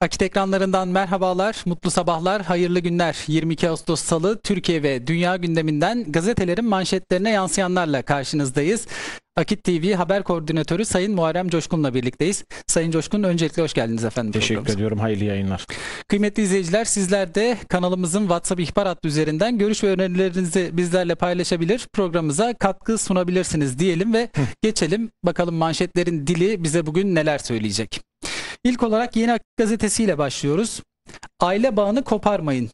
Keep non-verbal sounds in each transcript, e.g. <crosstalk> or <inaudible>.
Akit ekranlarından merhabalar, mutlu sabahlar, hayırlı günler. 22 Ağustos Salı Türkiye ve dünya gündeminden gazetelerin manşetlerine yansıyanlarla karşınızdayız. Akit TV haber koordinatörü Sayın Muharrem Coşkun'la birlikteyiz. Sayın Coşkun öncelikle hoş geldiniz efendim. Teşekkür ediyorum. Hayırlı yayınlar. Kıymetli izleyiciler sizler de kanalımızın WhatsApp ihbar hattı üzerinden görüş ve önerilerinizi bizlerle paylaşabilir, programımıza katkı sunabilirsiniz diyelim ve geçelim bakalım manşetlerin dili bize bugün neler söyleyecek. İlk olarak Yeni Akit gazetesiyle başlıyoruz. Aile bağını koparmayın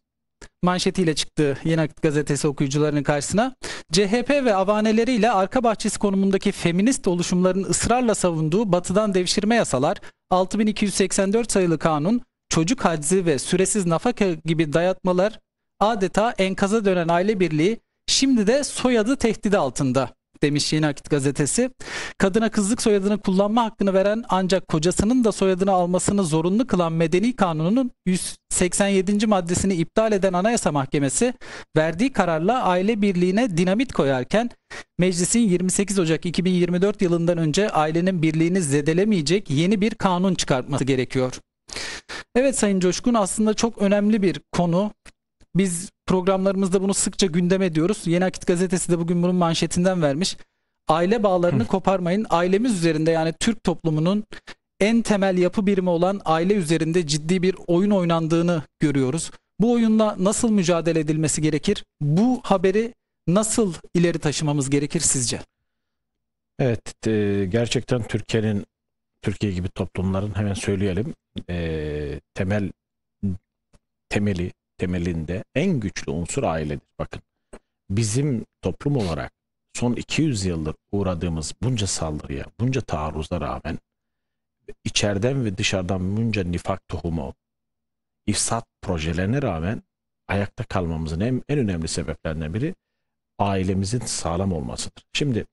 manşetiyle çıktı Yeni Akit gazetesi okuyucularının karşısına. CHP ve avaneleriyle arka bahçesi konumundaki feminist oluşumların ısrarla savunduğu batıdan devşirme yasalar, 6284 sayılı kanun, çocuk haczi ve süresiz nafaka gibi dayatmalar adeta enkaza dönen aile birliği şimdi de soyadı tehdidi altında demiş Yeni Akit gazetesi. Kadına kızlık soyadını kullanma hakkını veren ancak kocasının da soyadını almasını zorunlu kılan Medeni Kanunu'nun 187. maddesini iptal eden Anayasa Mahkemesi verdiği kararla aile birliğine dinamit koyarken meclisin 28 Ocak 2024 yılından önce ailenin birliğini zedelemeyecek yeni bir kanun çıkartması gerekiyor. Evet Sayın Coşkun aslında çok önemli bir konu. Biz programlarımızda bunu sıkça gündem ediyoruz. Yeni Akit gazetesi de bugün bunun manşetinden vermiş. Aile bağlarını koparmayın. Ailemiz üzerinde yani Türk toplumunun en temel yapı birimi olan aile üzerinde ciddi bir oyun oynandığını görüyoruz. Bu oyunla nasıl mücadele edilmesi gerekir? Bu haberi nasıl ileri taşımamız gerekir sizce? Evet, e, gerçekten Türkiye'nin Türkiye gibi toplumların hemen söyleyelim e, temel temeli temelinde en güçlü unsur ailedir. Bakın bizim toplum olarak son 200 yıldır uğradığımız bunca saldırıya, bunca taarruza rağmen içeriden ve dışarıdan bunca nifak tohumu, ifsat projelerine rağmen ayakta kalmamızın en, en önemli sebeplerinden biri ailemizin sağlam olmasıdır. Şimdi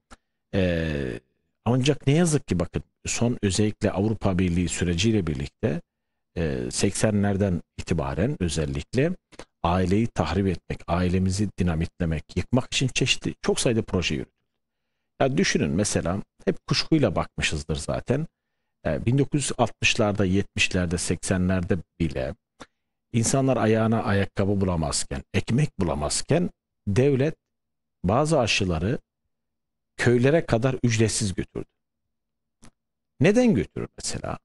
eee, ancak ne yazık ki bakın son özellikle Avrupa Birliği süreciyle birlikte 80'lerden itibaren özellikle aileyi tahrip etmek, ailemizi dinamitlemek, yıkmak için çeşitli çok sayıda proje yürütülür. Ya düşünün mesela hep kuşkuyla bakmışızdır zaten. Ee, 1960'larda, 70'lerde, 80'lerde bile insanlar ayağına ayakkabı bulamazken, ekmek bulamazken devlet bazı aşıları köylere kadar ücretsiz götürdü. Neden götürür mesela?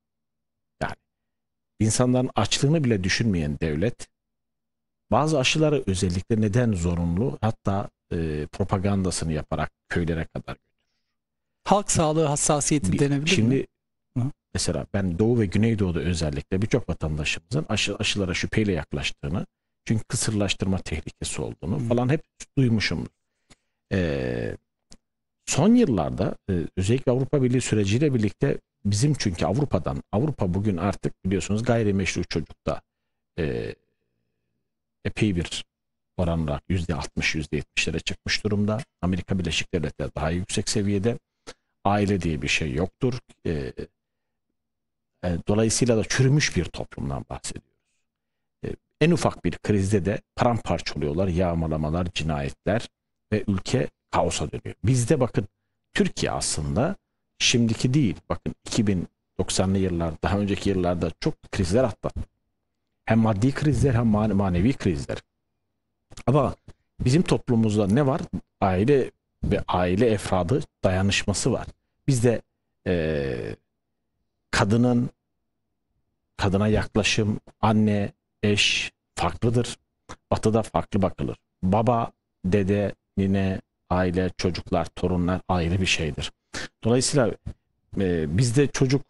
İnsanların açlığını bile düşünmeyen devlet bazı aşıları özellikle neden zorunlu hatta e, propagandasını yaparak köylere kadar Halk sağlığı hassasiyeti bir- denebilir Şimdi mi? Hı. mesela ben Doğu ve Güneydoğu'da özellikle birçok vatandaşımızın aşı, aşılara şüpheyle yaklaştığını çünkü kısırlaştırma tehlikesi olduğunu Hı. falan hep duymuşum. Ee, son yıllarda e, özellikle Avrupa Birliği süreciyle birlikte bizim çünkü Avrupa'dan Avrupa bugün artık biliyorsunuz gayrimeşru çocukta e, epey bir oran olarak %60 %70'lere çıkmış durumda. Amerika Birleşik Devletleri daha yüksek seviyede aile diye bir şey yoktur. Ee, e, dolayısıyla da çürümüş bir toplumdan bahsediyoruz. Ee, en ufak bir krizde de paramparça oluyorlar, yağmalamalar, cinayetler ve ülke kaosa dönüyor. Bizde bakın Türkiye aslında şimdiki değil. Bakın 2090'lı yıllar, daha önceki yıllarda çok krizler atlattı. Hem maddi krizler hem mane- manevi krizler. Ama bizim toplumumuzda ne var? Aile ve aile efradı dayanışması var. Bizde eee, kadının kadına yaklaşım, anne, eş farklıdır. Batıda farklı bakılır. Baba, dede, nine, aile, çocuklar, torunlar ayrı bir şeydir. Dolayısıyla eee, bizde çocuk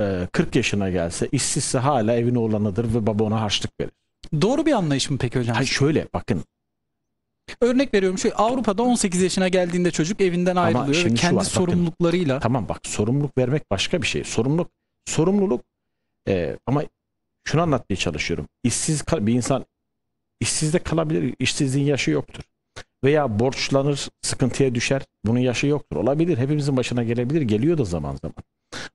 eee, 40 yaşına gelse işsizse hala evin oğlanıdır ve baba ona harçlık verir. Doğru bir anlayış mı peki hocam? Ha şöyle bakın Örnek veriyorum şu Avrupa'da 18 yaşına geldiğinde çocuk evinden Ama ayrılıyor ve şimdi kendi var, bakın. sorumluluklarıyla Tamam bak sorumluluk vermek başka bir şey. Sorumluluk sorumluluk e, ama şunu anlatmaya çalışıyorum. İşsiz bir insan işsiz de kalabilir. İşsizliğin yaşı yoktur. Veya borçlanır, sıkıntıya düşer. Bunun yaşı yoktur. Olabilir. Hepimizin başına gelebilir. Geliyor da zaman zaman.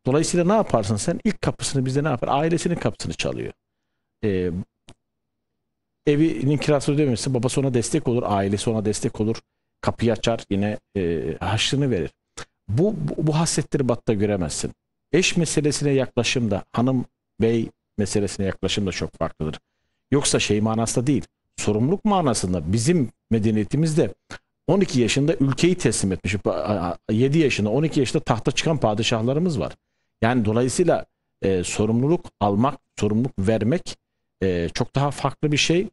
Dolayısıyla ne yaparsın sen? İlk kapısını bizde ne yapar? Ailesinin kapısını çalıyor. E, evinin kirasını ödememişsin. Babası ona destek olur. Ailesi ona destek olur. Kapıyı açar. Yine e, harçlığını verir. Bu, bu, bu hasletleri batta göremezsin. Eş meselesine yaklaşımda hanım, bey, meselesine yaklaşım da çok farklıdır. Yoksa şey manasında değil. Sorumluluk manasında bizim medeniyetimizde 12 yaşında ülkeyi teslim etmiş. 7 yaşında 12 yaşında tahta çıkan padişahlarımız var. Yani dolayısıyla e, sorumluluk almak, sorumluluk vermek e, çok daha farklı bir şey.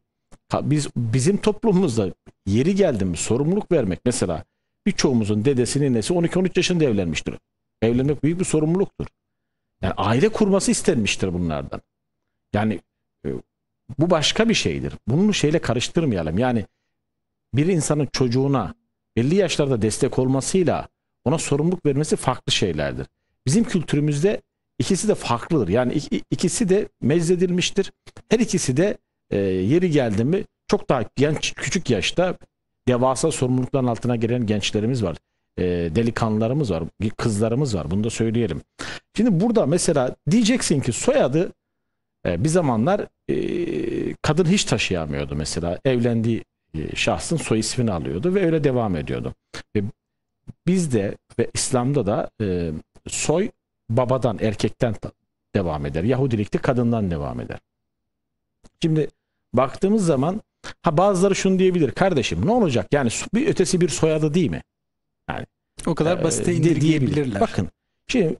Biz bizim toplumumuzda yeri geldi mi sorumluluk vermek mesela birçoğumuzun dedesi ninesi 12-13 yaşında evlenmiştir. Evlenmek büyük bir sorumluluktur. Yani aile kurması istenmiştir bunlardan. Yani e, bu başka bir şeydir. Bunu şeyle karıştırmayalım. Yani bir insanın çocuğuna belli yaşlarda destek olmasıyla ona sorumluluk vermesi farklı şeylerdir. Bizim kültürümüzde ikisi de farklıdır. Yani ik- ikisi de meczedilmiştir. Her ikisi de e, yeri geldi mi çok daha genç küçük yaşta devasa sorumlulukların altına giren gençlerimiz var. E, delikanlılarımız var, kızlarımız var. Bunu da söyleyelim. Şimdi burada mesela diyeceksin ki soyadı e, bir zamanlar e, kadın hiç taşıyamıyordu mesela. Evlendiği e, şahsın soy ismini alıyordu ve öyle devam ediyordu. Ve bizde ve İslam'da da e, soy babadan, erkekten devam eder. Yahudilikte kadından devam eder. Şimdi baktığımız zaman ha bazıları şunu diyebilir. Kardeşim ne olacak? Yani bir ötesi bir soyadı değil mi? O kadar Ee, basite de- indirgeyebilirler. Bakın şimdi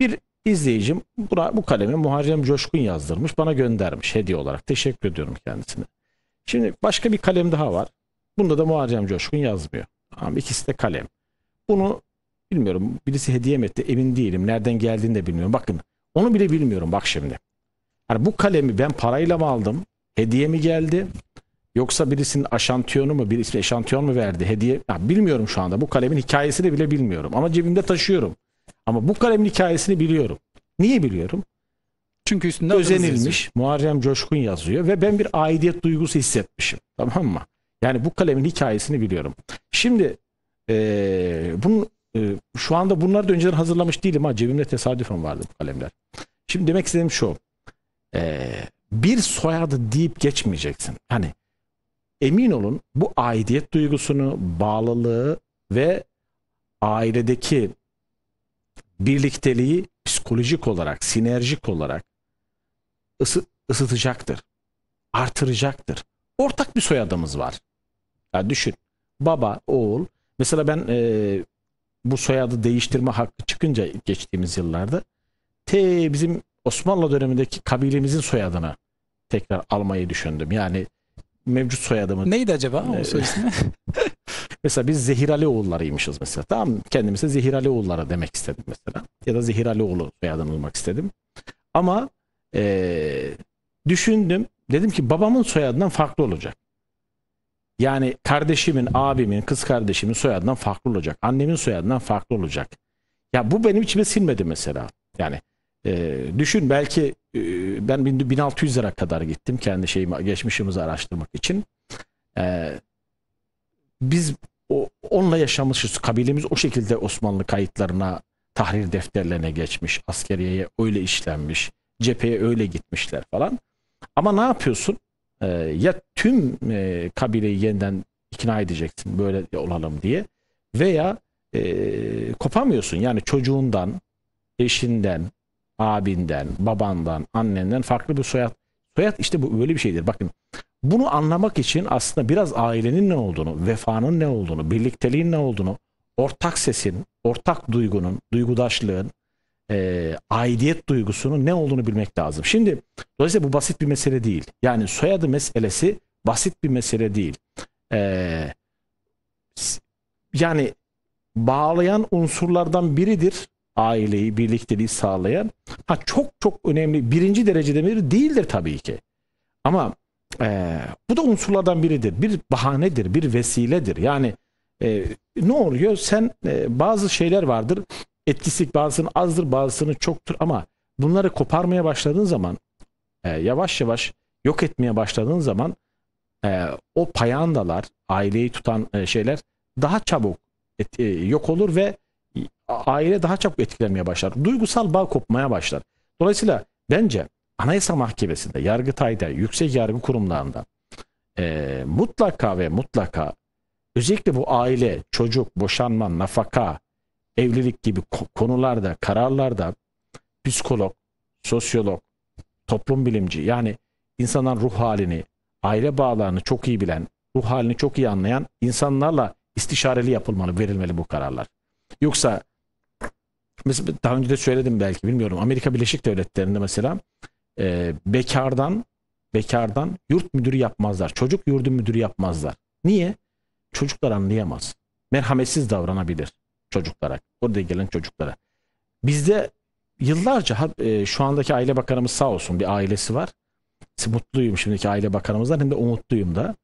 bir izleyicim buna, bu kalemi Muharrem Coşkun yazdırmış bana göndermiş hediye olarak. Teşekkür ediyorum kendisine. Şimdi başka bir kalem daha var. Bunda da Muharrem Coşkun yazmıyor. Ama ikisi de kalem. Bunu bilmiyorum birisi hediye mi etti emin değilim. Nereden geldiğini de bilmiyorum. Bakın onu bile bilmiyorum bak şimdi. Yani bu kalemi ben parayla mı aldım? Hediye mi geldi? Yoksa birisinin aşantiyonu mu, birisi eşantiyon mu verdi? Hediye ya bilmiyorum şu anda. Bu kalemin hikayesini bile bilmiyorum. Ama cebimde taşıyorum. Ama bu kalemin hikayesini biliyorum. Niye biliyorum? Çünkü üstünde. Özenilmiş. Muharrem Coşkun yazıyor ve ben bir aidiyet duygusu hissetmişim. Tamam mı? Yani bu kalemin hikayesini biliyorum. Şimdi eee bunun eee, şu anda bunları da önceden hazırlamış değilim ha cebimde tesadüfen vardı bu kalemler. Şimdi demek istediğim şu. Eee, bir soyadı deyip geçmeyeceksin. Hani emin olun bu aidiyet duygusunu, bağlılığı ve ailedeki birlikteliği psikolojik olarak, sinerjik olarak ısı, ısıtacaktır. Artıracaktır. Ortak bir soyadımız var. Ya düşün. Baba, oğul. Mesela ben e, bu soyadı değiştirme hakkı çıkınca geçtiğimiz yıllarda te bizim Osmanlı dönemindeki kabilemizin soyadını tekrar almayı düşündüm. Yani mevcut soyadımı Neydi acaba o soy ismi? Mesela biz Zehir Alioğullarıymışız mesela. Tamam? Kendimize Zehir Alioğulları demek istedim mesela. Ya da Zehir Alioğlu soyadını almak istedim. Ama eee, düşündüm. Dedim ki babamın soyadından farklı olacak. Yani kardeşimin, abimin, kız kardeşimin soyadından farklı olacak. Annemin soyadından farklı olacak. Ya bu benim içime sinmedi mesela. Yani eee, düşün belki eee, ben 1600 lira kadar gittim kendi şeyimi, geçmişimizi araştırmak için. Eee biz o, onunla yaşamışız. Kabilemiz o şekilde Osmanlı kayıtlarına, tahrir defterlerine geçmiş. Askeriyeye öyle işlenmiş. Cepheye öyle gitmişler falan. Ama ne yapıyorsun? Ee, ya tüm e, kabileyi yeniden ikna edeceksin böyle olalım diye veya e, kopamıyorsun. Yani çocuğundan, eşinden, abinden, babandan, annenden farklı bir soyad. Soyad işte bu böyle bir şeydir. Bakın bunu anlamak için aslında biraz ailenin ne olduğunu, vefanın ne olduğunu, birlikteliğin ne olduğunu, ortak sesin, ortak duygunun, duygudaşlığın, e, aidiyet duygusunun ne olduğunu bilmek lazım. Şimdi dolayısıyla bu basit bir mesele değil. Yani soyadı meselesi basit bir mesele değil. E, yani bağlayan unsurlardan biridir aileyi, birlikteliği sağlayan. Ha çok çok önemli, birinci derecede bir değildir tabii ki. Ama ee, bu da unsurlardan biridir. Bir bahanedir, bir vesiledir. Yani e, ne oluyor? Sen e, bazı şeyler vardır. Etkisi bazısının azdır, bazısının çoktur ama bunları koparmaya başladığın zaman e, yavaş yavaş yok etmeye başladığın zaman e, o payandalar, aileyi tutan e, şeyler daha çabuk et- e, yok olur ve aile daha çabuk etkilenmeye başlar. Duygusal bağ kopmaya başlar. Dolayısıyla bence Anayasa Mahkemesi'nde, Yargıtay'da, yüksek yargı kurumlarında e, mutlaka ve mutlaka özellikle bu aile, çocuk, boşanma, nafaka, evlilik gibi ko- konularda, kararlarda psikolog, sosyolog, toplum bilimci yani insanların ruh halini, aile bağlarını çok iyi bilen, ruh halini çok iyi anlayan insanlarla istişareli yapılmalı, verilmeli bu kararlar. Yoksa mesela daha önce de söyledim belki bilmiyorum. Amerika Birleşik Devletleri'nde mesela e, bekardan bekardan yurt müdürü yapmazlar. Çocuk yurdu müdürü yapmazlar. Niye? Çocuklar anlayamaz. Merhametsiz davranabilir çocuklara. Orada gelen çocuklara. Bizde yıllarca e, şu andaki aile bakanımız sağ olsun bir ailesi var. Mutluyum şimdiki aile bakanımızdan hem de umutluyum da.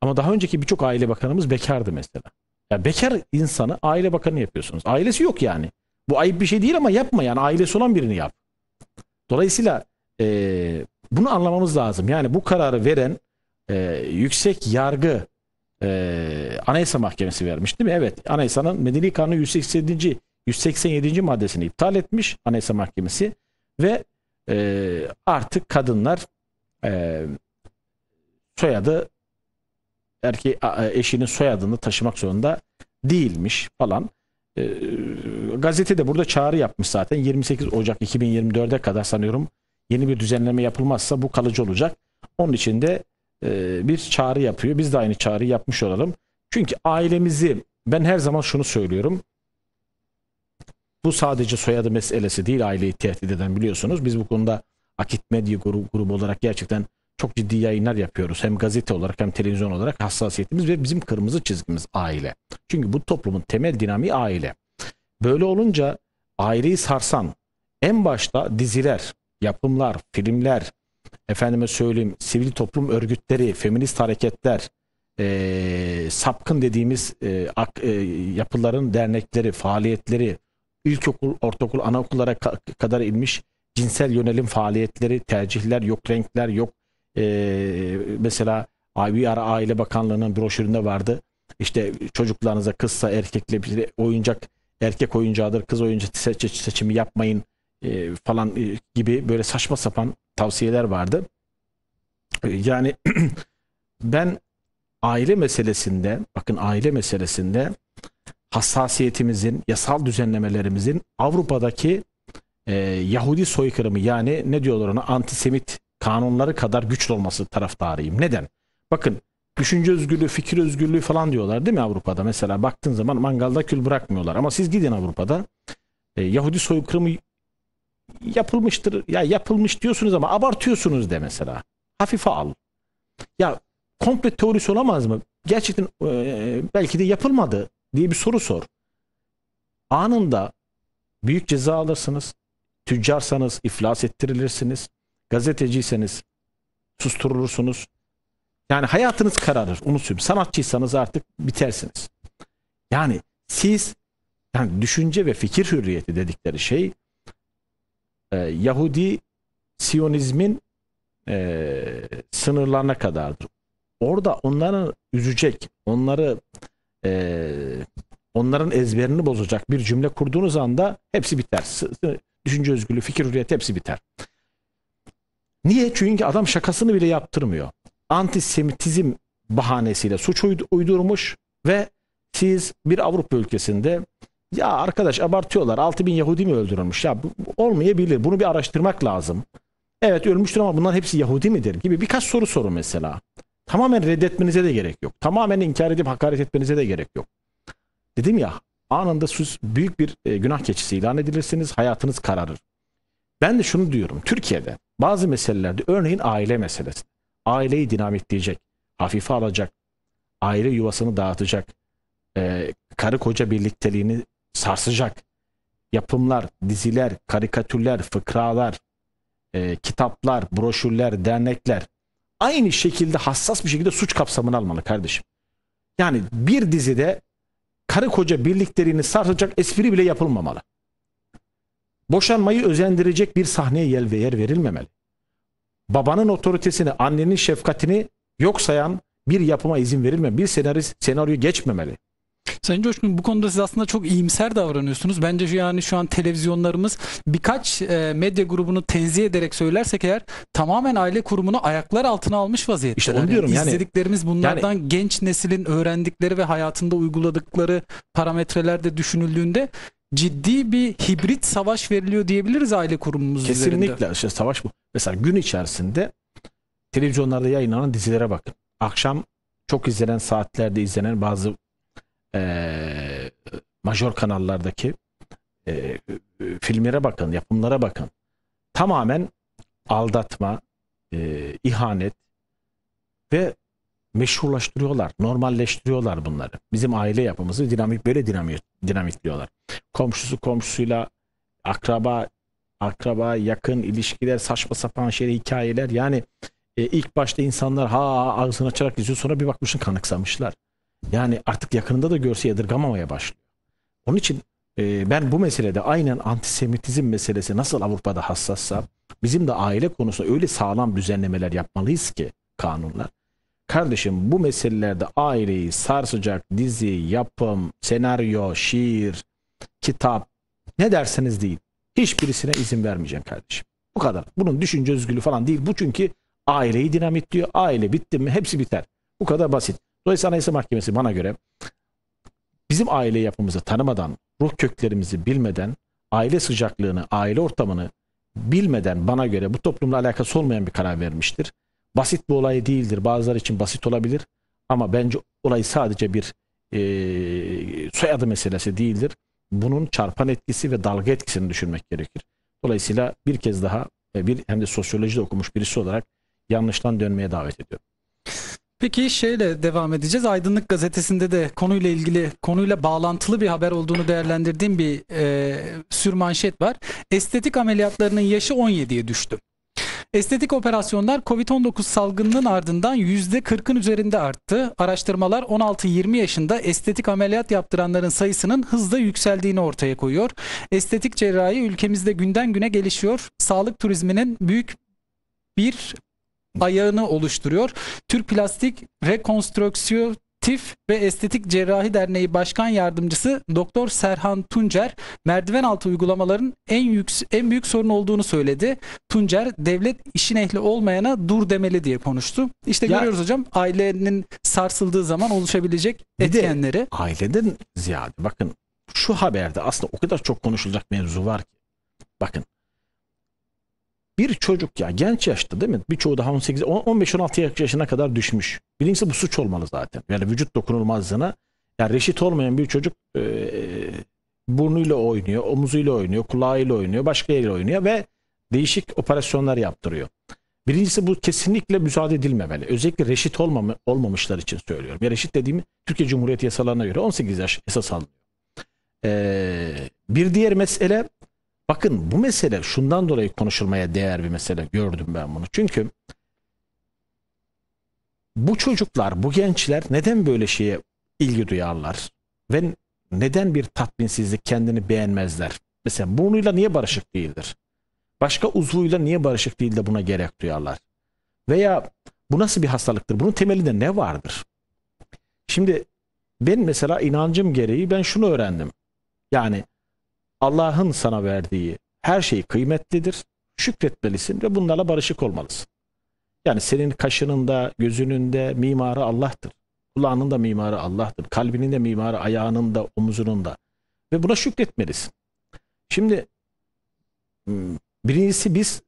Ama daha önceki birçok aile bakanımız bekardı mesela. Ya bekar insanı aile bakanı yapıyorsunuz. Ailesi yok yani. Bu ayıp bir şey değil ama yapma yani ailesi olan birini yap. Dolayısıyla e, bunu anlamamız lazım. Yani bu kararı veren e, yüksek yargı e, Anayasa Mahkemesi vermiş değil mi? Evet. Anayasanın Medeni Kanunu 187. 187. maddesini iptal etmiş Anayasa Mahkemesi ve e, artık kadınlar e, soyadı erkeği a- eşinin soyadını taşımak zorunda değilmiş falan. E, gazete burada çağrı yapmış zaten 28 Ocak 2024'e kadar sanıyorum yeni bir düzenleme yapılmazsa bu kalıcı olacak. Onun için de e, bir çağrı yapıyor. Biz de aynı çağrıyı yapmış olalım. Çünkü ailemizi ben her zaman şunu söylüyorum. Bu sadece soyadı meselesi değil aileyi tehdit eden biliyorsunuz. Biz bu konuda Akit Medya grubu, grubu olarak gerçekten çok ciddi yayınlar yapıyoruz. Hem gazete olarak hem televizyon olarak hassasiyetimiz ve bizim kırmızı çizgimiz aile. Çünkü bu toplumun temel dinamiği aile. Böyle olunca aileyi sarsan en başta diziler, yapımlar, filmler, efendime söyleyeyim sivil toplum örgütleri, feminist hareketler, eee, sapkın dediğimiz eee, ak- eee, yapıların dernekleri, faaliyetleri, ilkokul, ortaokul, anaokullara ka- kadar inmiş cinsel yönelim faaliyetleri, tercihler, yok renkler, yok eee, mesela ara Aile Bakanlığı'nın broşüründe vardı. İşte çocuklarınıza kızsa erkekle bir oyuncak erkek oyuncağıdır, kız oyuncak seç- seçimi yapmayın e, falan e, gibi böyle saçma sapan tavsiyeler vardı. E, Yani <clears throat> ben aile meselesinde, bakın aile meselesinde hassasiyetimizin, yasal düzenlemelerimizin Avrupa'daki e, Yahudi soykırımı yani ne diyorlar ona antisemit kanunları kadar güçlü olması taraftarıyım. Neden? Bakın düşünce özgürlüğü, fikir özgürlüğü falan diyorlar değil mi Avrupa'da? Mesela baktığın zaman mangalda kül bırakmıyorlar. Ama siz gidin Avrupa'da e, Yahudi soykırımı yapılmıştır. Ya yapılmış diyorsunuz ama abartıyorsunuz de mesela. Hafife al. Ya komple teorisi olamaz mı? Gerçekten e, belki de yapılmadı diye bir soru sor. Anında büyük ceza alırsınız. Tüccarsanız iflas ettirilirsiniz. Gazeteciyseniz susturulursunuz. Yani hayatınız kararır. Söyleyeyim. Sanatçıysanız artık bitersiniz. Yani siz yani düşünce ve fikir hürriyeti dedikleri şey e, Yahudi Siyonizmin e, sınırlarına kadardır. Orada onları üzecek, onları e, onların ezberini bozacak bir cümle kurduğunuz anda hepsi biter. Düşünce özgürlüğü, fikir hürriyeti hepsi biter. Niye? Çünkü adam şakasını bile yaptırmıyor. Antisemitizm bahanesiyle suç uydu- uydurmuş ve siz bir Avrupa ülkesinde ya arkadaş abartıyorlar 6000 Yahudi mi öldürülmüş? Ya bu, olmayabilir. Bunu bir araştırmak lazım. Evet ölmüştür ama bunların hepsi Yahudi midir? Gibi birkaç soru sorun mesela. Tamamen reddetmenize de gerek yok. Tamamen inkar edip hakaret etmenize de gerek yok. Dedim ya anında siz büyük bir e, günah keçisi ilan edilirsiniz. Hayatınız kararır. Ben de şunu diyorum. Türkiye'de bazı meselelerde örneğin aile meselesi. Aileyi dinamitleyecek, hafife alacak, aile yuvasını dağıtacak, e, karı koca birlikteliğini sarsacak yapımlar, diziler, karikatürler, fıkralar, e, kitaplar, broşürler, dernekler aynı şekilde hassas bir şekilde suç kapsamını almalı kardeşim. Yani bir dizide karı koca birlikteliğini sarsacak espri bile yapılmamalı. Boşanmayı özendirecek bir sahneye yer ve yer verilmemeli. Babanın otoritesini, annenin şefkatini yok sayan bir yapıma izin verilmemeli. Bir senaryo, senaryo geçmemeli. Sayın Coşkun bu konuda siz aslında çok iyimser davranıyorsunuz. Bence şu- yani şu an televizyonlarımız birkaç e, medya grubunu tenzih ederek söylersek eğer tamamen aile kurumunu ayaklar altına almış vaziyette. İşte onu diyorum yani. İzlediklerimiz bunlardan genç neslin öğrendikleri ve hayatında uyguladıkları parametrelerde düşünüldüğünde ciddi bir hibrit savaş veriliyor diyebiliriz aile kurumumuz üzerinde. Kesinlikle savaş bu. Mesela gün içerisinde televizyonlarda yayınlanan dizilere bakın. Akşam çok izlenen saatlerde izlenen bazı eee major kanallardaki eee, filmlere bakın, yapımlara bakın. Tamamen aldatma, eee, ihanet ve meşrulaştırıyorlar, normalleştiriyorlar bunları. Bizim aile yapımızı dinamik böyle dinamik dinamitliyorlar. Komşusu komşusuyla akraba akraba, yakın ilişkiler, saçma sapan şey hikayeler. Yani e, ilk başta insanlar ha ağzını açarak izliyor sonra bir bakmışsın kanıksamışlar. Yani artık yakınında da görse yadırgamamaya başlıyor. Onun için e, ben bu meselede aynen antisemitizm meselesi nasıl Avrupa'da hassassa bizim de aile konusunda öyle sağlam düzenlemeler yapmalıyız ki kanunlar. Kardeşim bu meselelerde aileyi sarsacak dizi, yapım, senaryo, şiir, kitap ne derseniz deyin. Hiçbirisine izin vermeyeceğim kardeşim. Bu kadar. Bunun düşünce özgürlüğü falan değil. Bu çünkü aileyi dinamitliyor. Aile bitti mi hepsi biter. Bu kadar basit. Dolayısıyla Anayasa Mahkemesi bana göre bizim aile yapımızı tanımadan, ruh köklerimizi bilmeden, aile sıcaklığını, aile ortamını bilmeden bana göre bu toplumla alakası olmayan bir karar vermiştir. Basit bir olay değildir. Bazıları için basit olabilir. Ama bence olay sadece bir eee soyadı meselesi değildir. Bunun çarpan etkisi ve dalga etkisini düşünmek gerekir. Dolayısıyla bir kez daha e, bir hem de sosyolojide okumuş birisi olarak yanlıştan dönmeye davet ediyorum. Peki şeyle devam edeceğiz. Aydınlık Gazetesi'nde de konuyla ilgili, konuyla bağlantılı bir haber olduğunu değerlendirdiğim bir e, sürmanşet var. Estetik ameliyatlarının yaşı 17'ye düştü. Estetik operasyonlar COVID-19 salgınının ardından %40'ın üzerinde arttı. Araştırmalar 16-20 yaşında estetik ameliyat yaptıranların sayısının hızla yükseldiğini ortaya koyuyor. Estetik cerrahi ülkemizde günden güne gelişiyor. Sağlık turizminin büyük bir ayağını oluşturuyor. Türk Plastik Rekonstrüksiyotif ve Estetik Cerrahi Derneği Başkan Yardımcısı Doktor Serhan Tuncer merdiven altı uygulamaların en yüks en büyük sorun olduğunu söyledi. Tuncer devlet işin ehli olmayana dur demeli diye konuştu. İşte Ya- görüyoruz hocam ailenin sarsıldığı zaman oluşabilecek Bir de- etkenleri. Aileden ziyade bakın şu haberde aslında o kadar çok konuşulacak mevzu var ki. Bakın bir çocuk ya genç yaşta değil mi? Birçoğu daha 18 on- 15-16 yaşına kadar düşmüş. Birincisi bu suç olmalı zaten. Yani vücut dokunulmazlığına yani reşit olmayan bir çocuk e, burnuyla oynuyor, omuzuyla oynuyor, kulağıyla oynuyor, başka yeriyle oynuyor ve değişik operasyonlar yaptırıyor. Birincisi bu kesinlikle müsaade edilmemeli. Özellikle reşit olmama, olmamışlar için söylüyorum. Ya reşit dediğimi Türkiye Cumhuriyeti yasalarına göre 18 yaş esas alınıyor. Ee, bir diğer mesele bakın bu mesele şundan dolayı konuşulmaya değer bir mesele gördüm ben bunu. Çünkü bu çocuklar, bu gençler neden böyle şeye ilgi duyarlar? Ve neden bir tatminsizlik kendini beğenmezler? Mesela burnuyla niye barışık değildir? Başka uzvuyla niye barışık değil de buna gerek duyarlar? Veya bu nasıl bir hastalıktır? Bunun temelinde ne vardır? Şimdi ben mesela inancım gereği ben şunu öğrendim. Yani Allah'ın sana verdiği her şey kıymetlidir. Şükretmelisin ve bunlarla barışık olmalısın. Yani senin kaşının da gözünün de mimarı Allah'tır. Kulağının da mimarı Allah'tır. Kalbinin de mimarı ayağının da omuzunun da. Ve buna şükretmelisin. Şimdi hmm, birincisi biz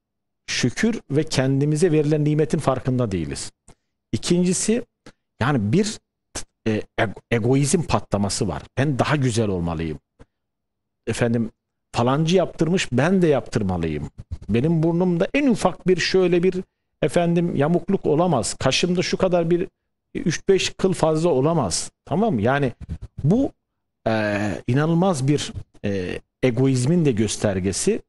şükür ve kendimize verilen nimetin farkında değiliz. İkincisi yani bir e, ego- egoizm patlaması var. Ben daha güzel olmalıyım. Efendim falancı yaptırmış ben de yaptırmalıyım. Benim burnumda en ufak bir şöyle bir efendim yamukluk olamaz. Kaşımda şu kadar bir 3-5 kıl fazla olamaz. Tamam mı? Yani bu e, inanılmaz bir e, egoizmin de göstergesi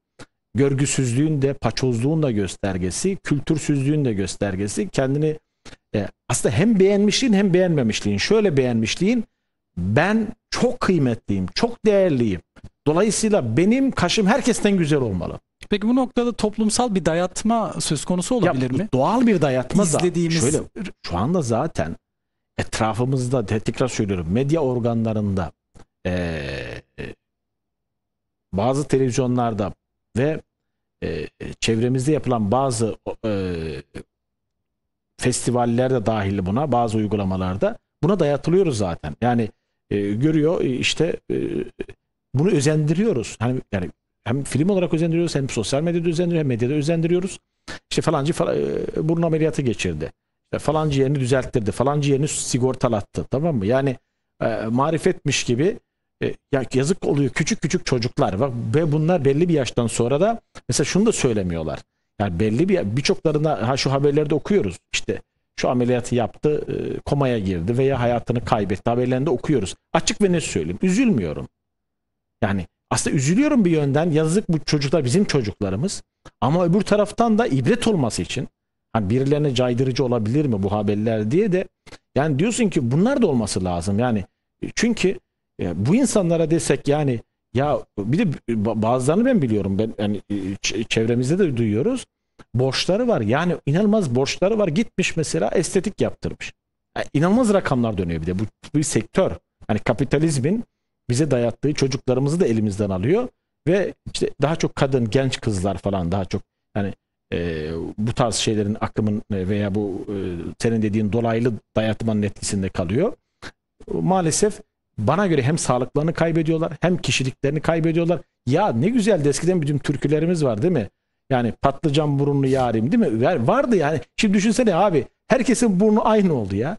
görgüsüzlüğün de paçozluğun da göstergesi, kültürsüzlüğün de göstergesi. Kendini e, aslında hem beğenmişliğin hem beğenmemişliğin. Şöyle beğenmişliğin ben çok kıymetliyim, çok değerliyim. Dolayısıyla benim kaşım herkesten güzel olmalı. Peki bu noktada toplumsal bir dayatma söz konusu olabilir Ya, mi? Doğal bir dayatma da. İzlediğimiz Şöyle, şu anda zaten etrafımızda te- tekrar söylüyorum medya organlarında eee, bazı televizyonlarda ve eee, çevremizde yapılan bazı eee festivaller de dahil buna bazı uygulamalarda buna dayatılıyoruz zaten. Yani eee, görüyor e, işte eee, bunu özendiriyoruz. Hani yani hem film olarak özendiriyoruz hem sosyal medyada özendiriyoruz hem medyada özendiriyoruz. İşte falancı fala, e, burun ameliyatı geçirdi. İşte falancı yerini düzelttirdi. Falancı yerini sigortalattı. Tamam mı? Yani e, marifetmiş gibi e, ya yazık oluyor küçük küçük çocuklar bak ve bunlar belli bir yaştan sonra da mesela şunu da söylemiyorlar. Yani belli bir birçoklarında ha şu haberlerde okuyoruz. İşte şu ameliyatı yaptı, e, komaya girdi veya hayatını kaybetti haberlerinde okuyoruz. Açık ve ne söyleyeyim? Üzülmüyorum. Yani aslında üzülüyorum bir yönden. Yazık bu çocuklar bizim çocuklarımız. Ama öbür taraftan da ibret olması için hani birilerine caydırıcı olabilir mi bu haberler diye de yani diyorsun ki bunlar da olması lazım. Yani çünkü e, bu insanlara desek yani ya bir de ba- bazılarını ben biliyorum. Ben yani e, çevremizde de duyuyoruz. Borçları var. Yani inanılmaz borçları var. Gitmiş mesela estetik yaptırmış. Yani inanılmaz rakamlar dönüyor bir de. Bu, bir sektör. Hani kapitalizmin bize dayattığı çocuklarımızı da elimizden alıyor ve işte daha çok kadın, genç kızlar falan daha çok yani e, bu tarz şeylerin akımın e, veya bu e, senin dediğin dolaylı dayatmanın etkisinde kalıyor. Maalesef bana göre hem sağlıklarını kaybediyorlar hem kişiliklerini kaybediyorlar. Ya ne güzel de eskiden bizim türkülerimiz var değil mi? Yani patlıcan burunlu yarim değil mi? Var- Vardı yani. Şimdi düşünsene abi herkesin burnu aynı oldu ya.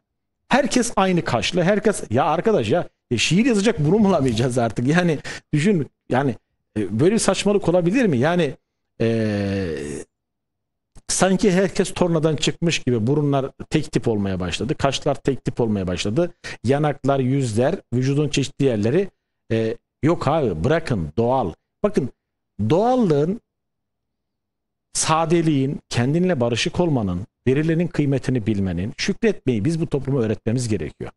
Herkes aynı kaşlı. Herkes ya arkadaş ya e, şiir yazacak bunu bulamayacağız artık. Yani düşün yani e, böyle bir saçmalık olabilir mi? Yani e, sanki herkes tornadan çıkmış gibi burunlar tek tip olmaya başladı. Kaşlar tek tip olmaya başladı. Yanaklar, yüzler, vücudun çeşitli yerleri e, yok abi bırakın doğal. Bakın doğallığın sadeliğin, kendinle barışık olmanın, birilerinin kıymetini bilmenin, şükretmeyi biz bu topluma öğretmemiz gerekiyor.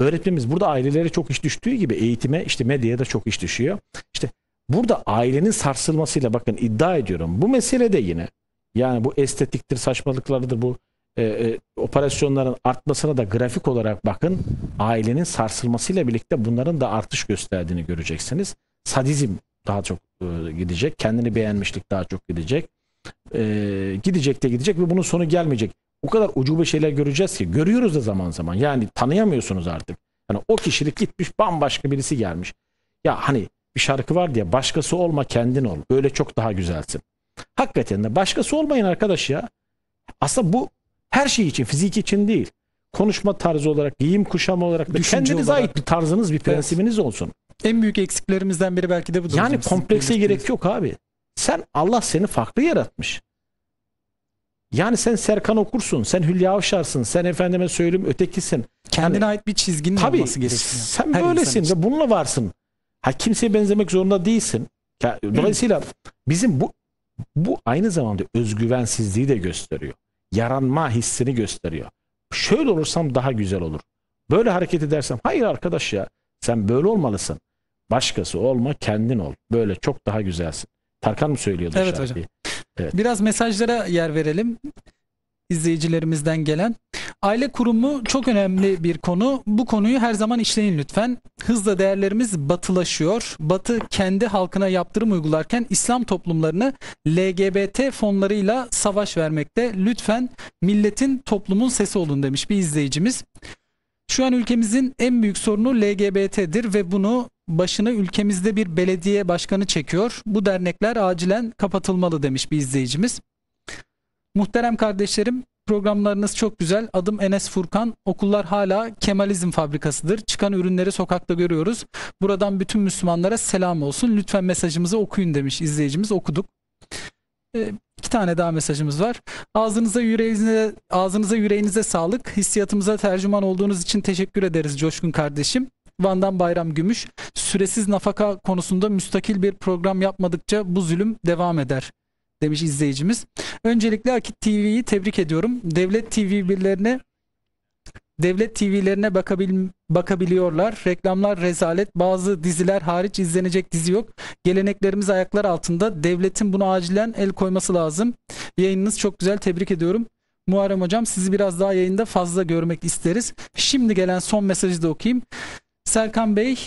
Öğretmemiz burada ailelere çok iş düştüğü gibi eğitime işte medyaya da çok iş düşüyor. İşte burada ailenin sarsılmasıyla bakın iddia ediyorum. Bu mesele de yine yani bu estetiktir, saçmalıklardır bu e, e, operasyonların artmasına da grafik olarak bakın ailenin sarsılmasıyla birlikte bunların da artış gösterdiğini göreceksiniz. Sadizm daha çok e, gidecek. Kendini beğenmişlik daha çok gidecek. E, gidecek de gidecek ve bunun sonu gelmeyecek. O kadar ucube şeyler göreceğiz ki görüyoruz da zaman zaman. Yani tanıyamıyorsunuz artık. Yani o kişilik gitmiş bambaşka birisi gelmiş. Ya hani bir şarkı var diye başkası olma kendin ol. Öyle çok daha güzelsin. Hakikaten de başkası olmayın arkadaş ya. Aslında bu her şey için, fizik için değil. Konuşma tarzı olarak, giyim kuşam olarak da Düşünce kendinize olarak. ait bir tarzınız, bir prensibiniz olsun. En büyük eksiklerimizden biri belki de budur. Yani komplekse gerek yok abi. Sen Allah seni farklı yaratmış. Yani sen Serkan okursun, sen Hülya Avşar'sın, sen efendime söyleyeyim ötekisin. Kendine Hani- ait bir çizginin Tabii olması gerekiyor. sen Her böylesin ve bununla varsın. Ha kimseye benzemek zorunda değilsin. Dolayısıyla bizim bu bu aynı zamanda özgüvensizliği de gösteriyor. Yaranma hissini gösteriyor. Şöyle olursam daha güzel olur. Böyle hareket edersem hayır arkadaş ya sen böyle olmalısın. Başkası olma kendin ol. Böyle çok daha güzelsin. Tarkan mı söylüyordu Evet şarkıyı? Biraz mesajlara yer verelim. izleyicilerimizden gelen. Aile kurumu çok önemli bir konu. Bu konuyu her zaman işleyin lütfen. Hızla değerlerimiz batılaşıyor. Batı kendi halkına yaptırım uygularken İslam toplumlarını LGBT fonlarıyla savaş vermekte. Lütfen milletin toplumun sesi olun demiş bir izleyicimiz. Şu an ülkemizin en büyük sorunu LGBT'dir ve bunu başını ülkemizde bir belediye başkanı çekiyor. Bu dernekler acilen kapatılmalı demiş bir izleyicimiz. Muhterem kardeşlerim programlarınız çok güzel. Adım Enes Furkan. Okullar hala Kemalizm fabrikasıdır. Çıkan ürünleri sokakta görüyoruz. Buradan bütün Müslümanlara selam olsun. Lütfen mesajımızı okuyun demiş izleyicimiz. Okuduk. Ee, iki tane daha mesajımız var. Ağzınıza yüreğinize ağzınıza yüreğinize sağlık. Hissiyatımıza tercüman olduğunuz için teşekkür ederiz Coşkun kardeşim. Van'dan Bayram Gümüş. Süresiz nafaka konusunda müstakil bir program yapmadıkça bu zulüm devam eder demiş izleyicimiz. Öncelikle Akit TV'yi tebrik ediyorum. Devlet TV birlerine Devlet TV'lerine bakabil, bakabiliyorlar. Reklamlar rezalet. Bazı diziler hariç izlenecek dizi yok. Geleneklerimiz ayaklar altında. Devletin buna acilen el koyması lazım. Yayınınız çok güzel. Tebrik ediyorum. Muharrem Hocam sizi biraz daha yayında fazla görmek isteriz. Şimdi gelen son mesajı da okuyayım. Serkan Bey,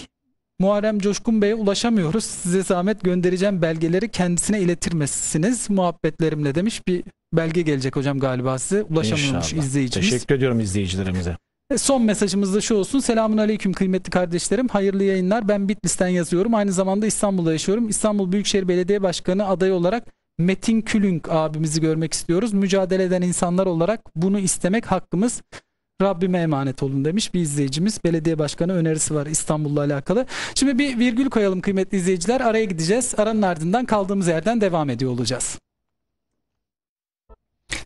Muharrem Coşkun Bey'e ulaşamıyoruz. Size zahmet göndereceğim belgeleri kendisine iletir misiniz? Muhabbetlerimle demiş bir belge gelecek hocam galiba size. Ulaşamıyormuş İnşallah. izleyicimiz. Teşekkür ediyorum izleyicilerimize. E, Son mesajımız da şu olsun. Selamun aleyküm kıymetli kardeşlerim. Hayırlı yayınlar. Ben Bitlis'ten yazıyorum. Aynı zamanda İstanbul'da yaşıyorum. İstanbul Büyükşehir Belediye Başkanı adayı olarak Metin Külünk abimizi görmek istiyoruz. Mücadele eden insanlar olarak bunu istemek hakkımız. Rabbime emanet olun demiş bir izleyicimiz. Belediye başkanı önerisi var İstanbul'la alakalı. Şimdi bir virgül koyalım kıymetli izleyiciler. Araya gideceğiz. Aranın ardından kaldığımız yerden devam ediyor olacağız.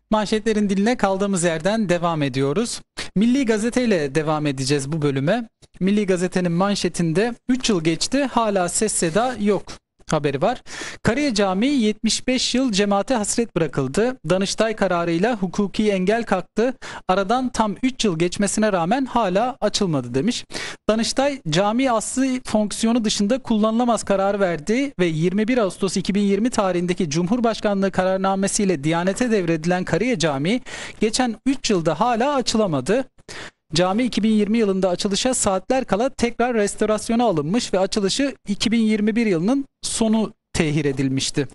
Manşetlerin diline kaldığımız yerden devam ediyoruz. Milli Gazete ile devam edeceğiz bu bölüme. Milli Gazete'nin manşetinde 3 yıl geçti hala ses seda yok haberi var. Kariye Camii 75 yıl cemaate hasret bırakıldı. Danıştay kararıyla hukuki engel kalktı. Aradan tam 3 yıl geçmesine rağmen hala açılmadı demiş. Danıştay cami aslı fonksiyonu dışında kullanılamaz karar verdi ve 21 Ağustos 2020 tarihindeki Cumhurbaşkanlığı kararnamesiyle Diyanete devredilen Kariye Camii geçen 3 yılda hala açılamadı. Cami 2020 yılında açılışa saatler kala tekrar restorasyona alınmış ve açılışı 2021 yılının sonu tehir edilmişti.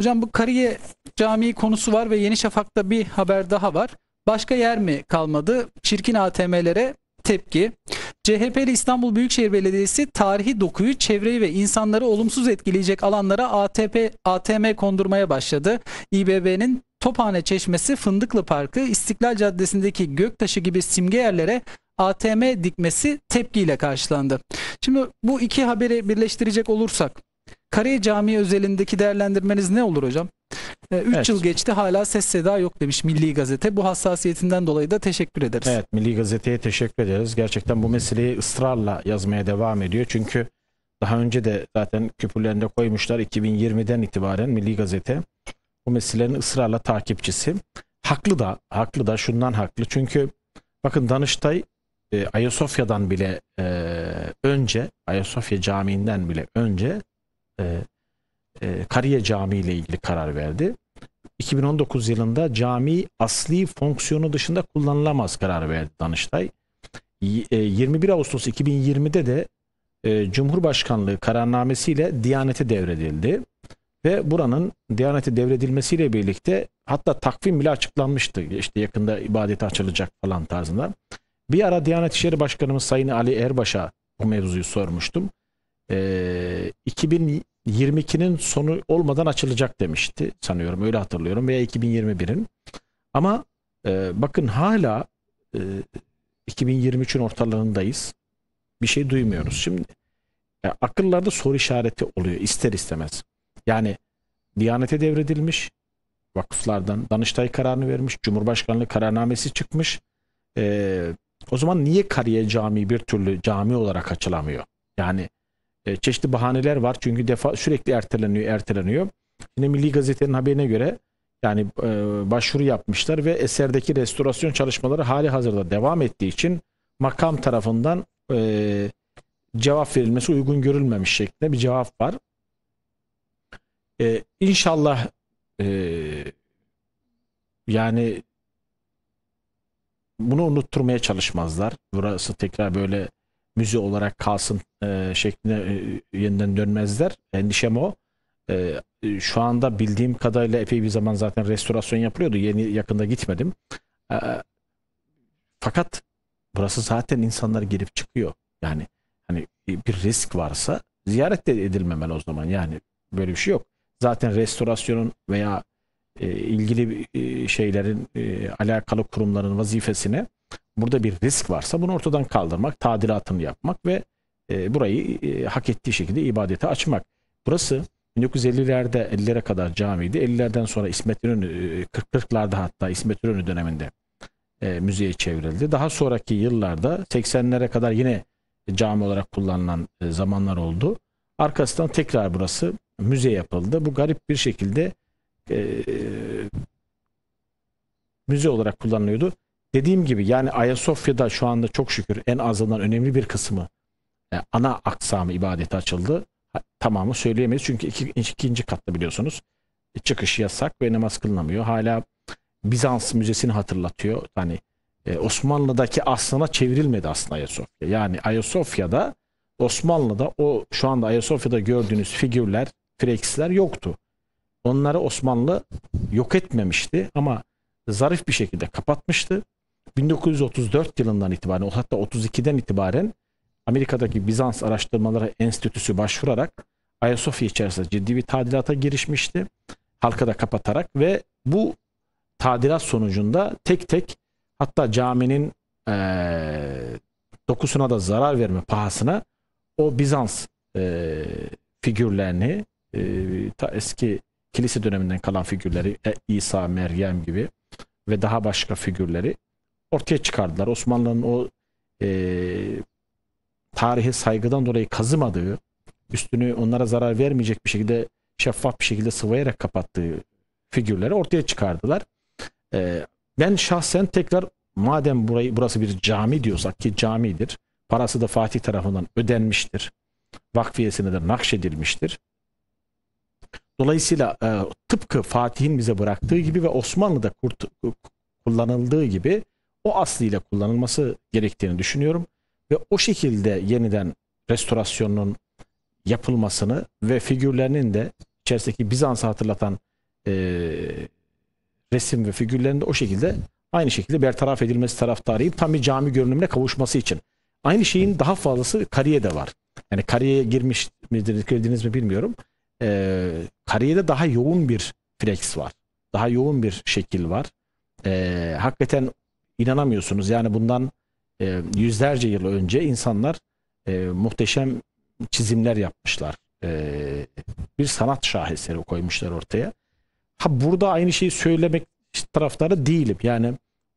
Hocam bu Kariye Camii konusu var ve Yeni Şafak'ta bir haber daha var. Başka yer mi kalmadı? Çirkin ATM'lere tepki. CHP'li İstanbul Büyükşehir Belediyesi tarihi dokuyu, çevreyi ve insanları olumsuz etkileyecek alanlara ATP, ATM kondurmaya başladı. İBB'nin Tophane Çeşmesi, Fındıklı Parkı, İstiklal Caddesi'ndeki Göktaşı gibi simge yerlere ATM dikmesi tepkiyle karşılandı. Şimdi bu iki haberi birleştirecek olursak Kariye Camii özelindeki değerlendirmeniz ne olur hocam? 3 Evet. yıl geçti hala ses seda yok demiş Milli Gazete. Bu hassasiyetinden dolayı da teşekkür ederiz. Evet Milli Gazete'ye teşekkür ederiz. Gerçekten bu meseleyi ısrarla yazmaya devam ediyor. Çünkü daha önce de zaten küpürlerinde koymuşlar 2020'den itibaren Milli Gazete bu meselelerin ısrarla takipçisi. Haklı da, haklı da şundan haklı. Çünkü bakın Danıştay e, Ayasofya'dan bile e, önce Ayasofya Camii'nden bile önce e, e, Kariye Camii ile ilgili karar verdi. 2019 yılında cami asli fonksiyonu dışında kullanılamaz karar verdi Danıştay. Y- e, 21 Ağustos 2020'de de e, Cumhurbaşkanlığı kararnamesiyle Diyanete devredildi. Ve buranın Diyanete devredilmesiyle birlikte hatta takvim bile açıklanmıştı. İşte yakında ibadete açılacak falan tarzında. Bir ara Diyanet İşleri Başkanımız Sayın Ali Erbaş'a bu mevzuyu sormuştum. E, 2022'nin sonu olmadan açılacak demişti sanıyorum öyle hatırlıyorum veya 2021'in. Ama e, bakın hala e, 2023'ün ortalarındayız. Bir şey duymuyoruz. Şimdi e, akıllarda soru işareti oluyor ister istemez. Yani Diyanete devredilmiş vakıflardan Danıştay kararını vermiş. Cumhurbaşkanlığı kararnamesi çıkmış. E, o zaman niye Kariye Camii bir türlü cami olarak açılamıyor? Yani e, çeşitli bahaneler var. Çünkü defa sürekli erteleniyor, erteleniyor. Yine Milli Gazete'nin haberine göre yani e, başvuru yapmışlar ve eserdeki restorasyon çalışmaları hali hazırda devam ettiği için makam tarafından e, cevap verilmesi uygun görülmemiş şeklinde bir cevap var. E, inşallah e, yani bunu unutturmaya çalışmazlar. Burası tekrar böyle müze olarak kalsın e, şekline e, yeniden dönmezler. Endişem o. E, şu anda bildiğim kadarıyla epey bir zaman zaten restorasyon yapılıyordu. Yeni yakında gitmedim. E, fakat burası zaten insanlar girip çıkıyor. Yani hani bir risk varsa ziyaret de edilmemeli o zaman. Yani böyle bir şey yok. Zaten restorasyonun veya e, ilgili e, şeylerin e, alakalı kurumların vazifesine burada bir risk varsa bunu ortadan kaldırmak, tadilatını yapmak ve e, burayı e, hak ettiği şekilde ibadete açmak. Burası 1950'lerde 50'lere kadar camiydi. 50'lerden sonra İsmet İnönü, e, 40'larda hatta İsmet İnönü döneminde e, müzeye çevrildi. Daha sonraki yıllarda 80'lere kadar yine cami olarak kullanılan e, zamanlar oldu. Arkasından tekrar burası müze yapıldı. Bu garip bir şekilde e, müze olarak kullanılıyordu. Dediğim gibi yani Ayasofya'da şu anda çok şükür en azından önemli bir kısmı e, ana aksamı ibadete açıldı. Tamamı söyleyemeyiz çünkü iki, ikinci katta biliyorsunuz e, çıkış yasak ve namaz kılınamıyor. Hala Bizans Müzesi'ni hatırlatıyor. Hani Osmanlı'daki aslına çevrilmedi aslında Ayasofya. Yani Ayasofya'da Osmanlı'da o şu anda Ayasofya'da gördüğünüz figürler, freksler yoktu. Onları Osmanlı yok etmemişti ama zarif bir şekilde kapatmıştı. 1934 yılından itibaren hatta 32'den itibaren Amerika'daki Bizans Araştırmaları Enstitüsü başvurarak Ayasofya içerisinde ciddi bir tadilata girişmişti. Halka da kapatarak ve bu tadilat sonucunda tek tek hatta caminin eee, dokusuna da zarar verme pahasına o Bizans eee, figürlerini eee, ta eski kilise döneminden kalan figürleri e, İsa, Meryem gibi ve daha başka figürleri ortaya çıkardılar. Osmanlı'nın o eee tarihe saygıdan dolayı kazımadığı, üstünü onlara zarar vermeyecek bir şekilde şeffaf bir şekilde sıvayarak kapattığı figürleri ortaya çıkardılar. Eee, ben şahsen tekrar madem burayı burası bir cami diyorsak ki camidir. Parası da Fatih tarafından ödenmiştir. Vakfiyesine de nakşedilmiştir. Dolayısıyla e, tıpkı Fatih'in bize bıraktığı gibi ve Osmanlı'da kurt, kullanıldığı gibi o aslıyla kullanılması gerektiğini düşünüyorum. Ve o şekilde yeniden restorasyonun yapılmasını ve figürlerinin de içerisindeki Bizans'ı hatırlatan e, resim ve figürlerin de o şekilde aynı şekilde bertaraf edilmesi taraftarıyım. Tam bir cami görünümüne kavuşması için. Aynı şeyin daha fazlası Kariye'de var. Yani Kariye'ye girmiş midir, girdiniz mi bilmiyorum. Ee, Kariye'de daha yoğun bir flex var. Daha yoğun bir şekil var. Ee, hakikaten inanamıyorsunuz. Yani bundan e, yüzlerce yıl önce insanlar e, muhteşem çizimler yapmışlar. E, bir sanat şaheseri koymuşlar ortaya. Ha burada aynı şeyi söylemek taraftarı değilim. Yani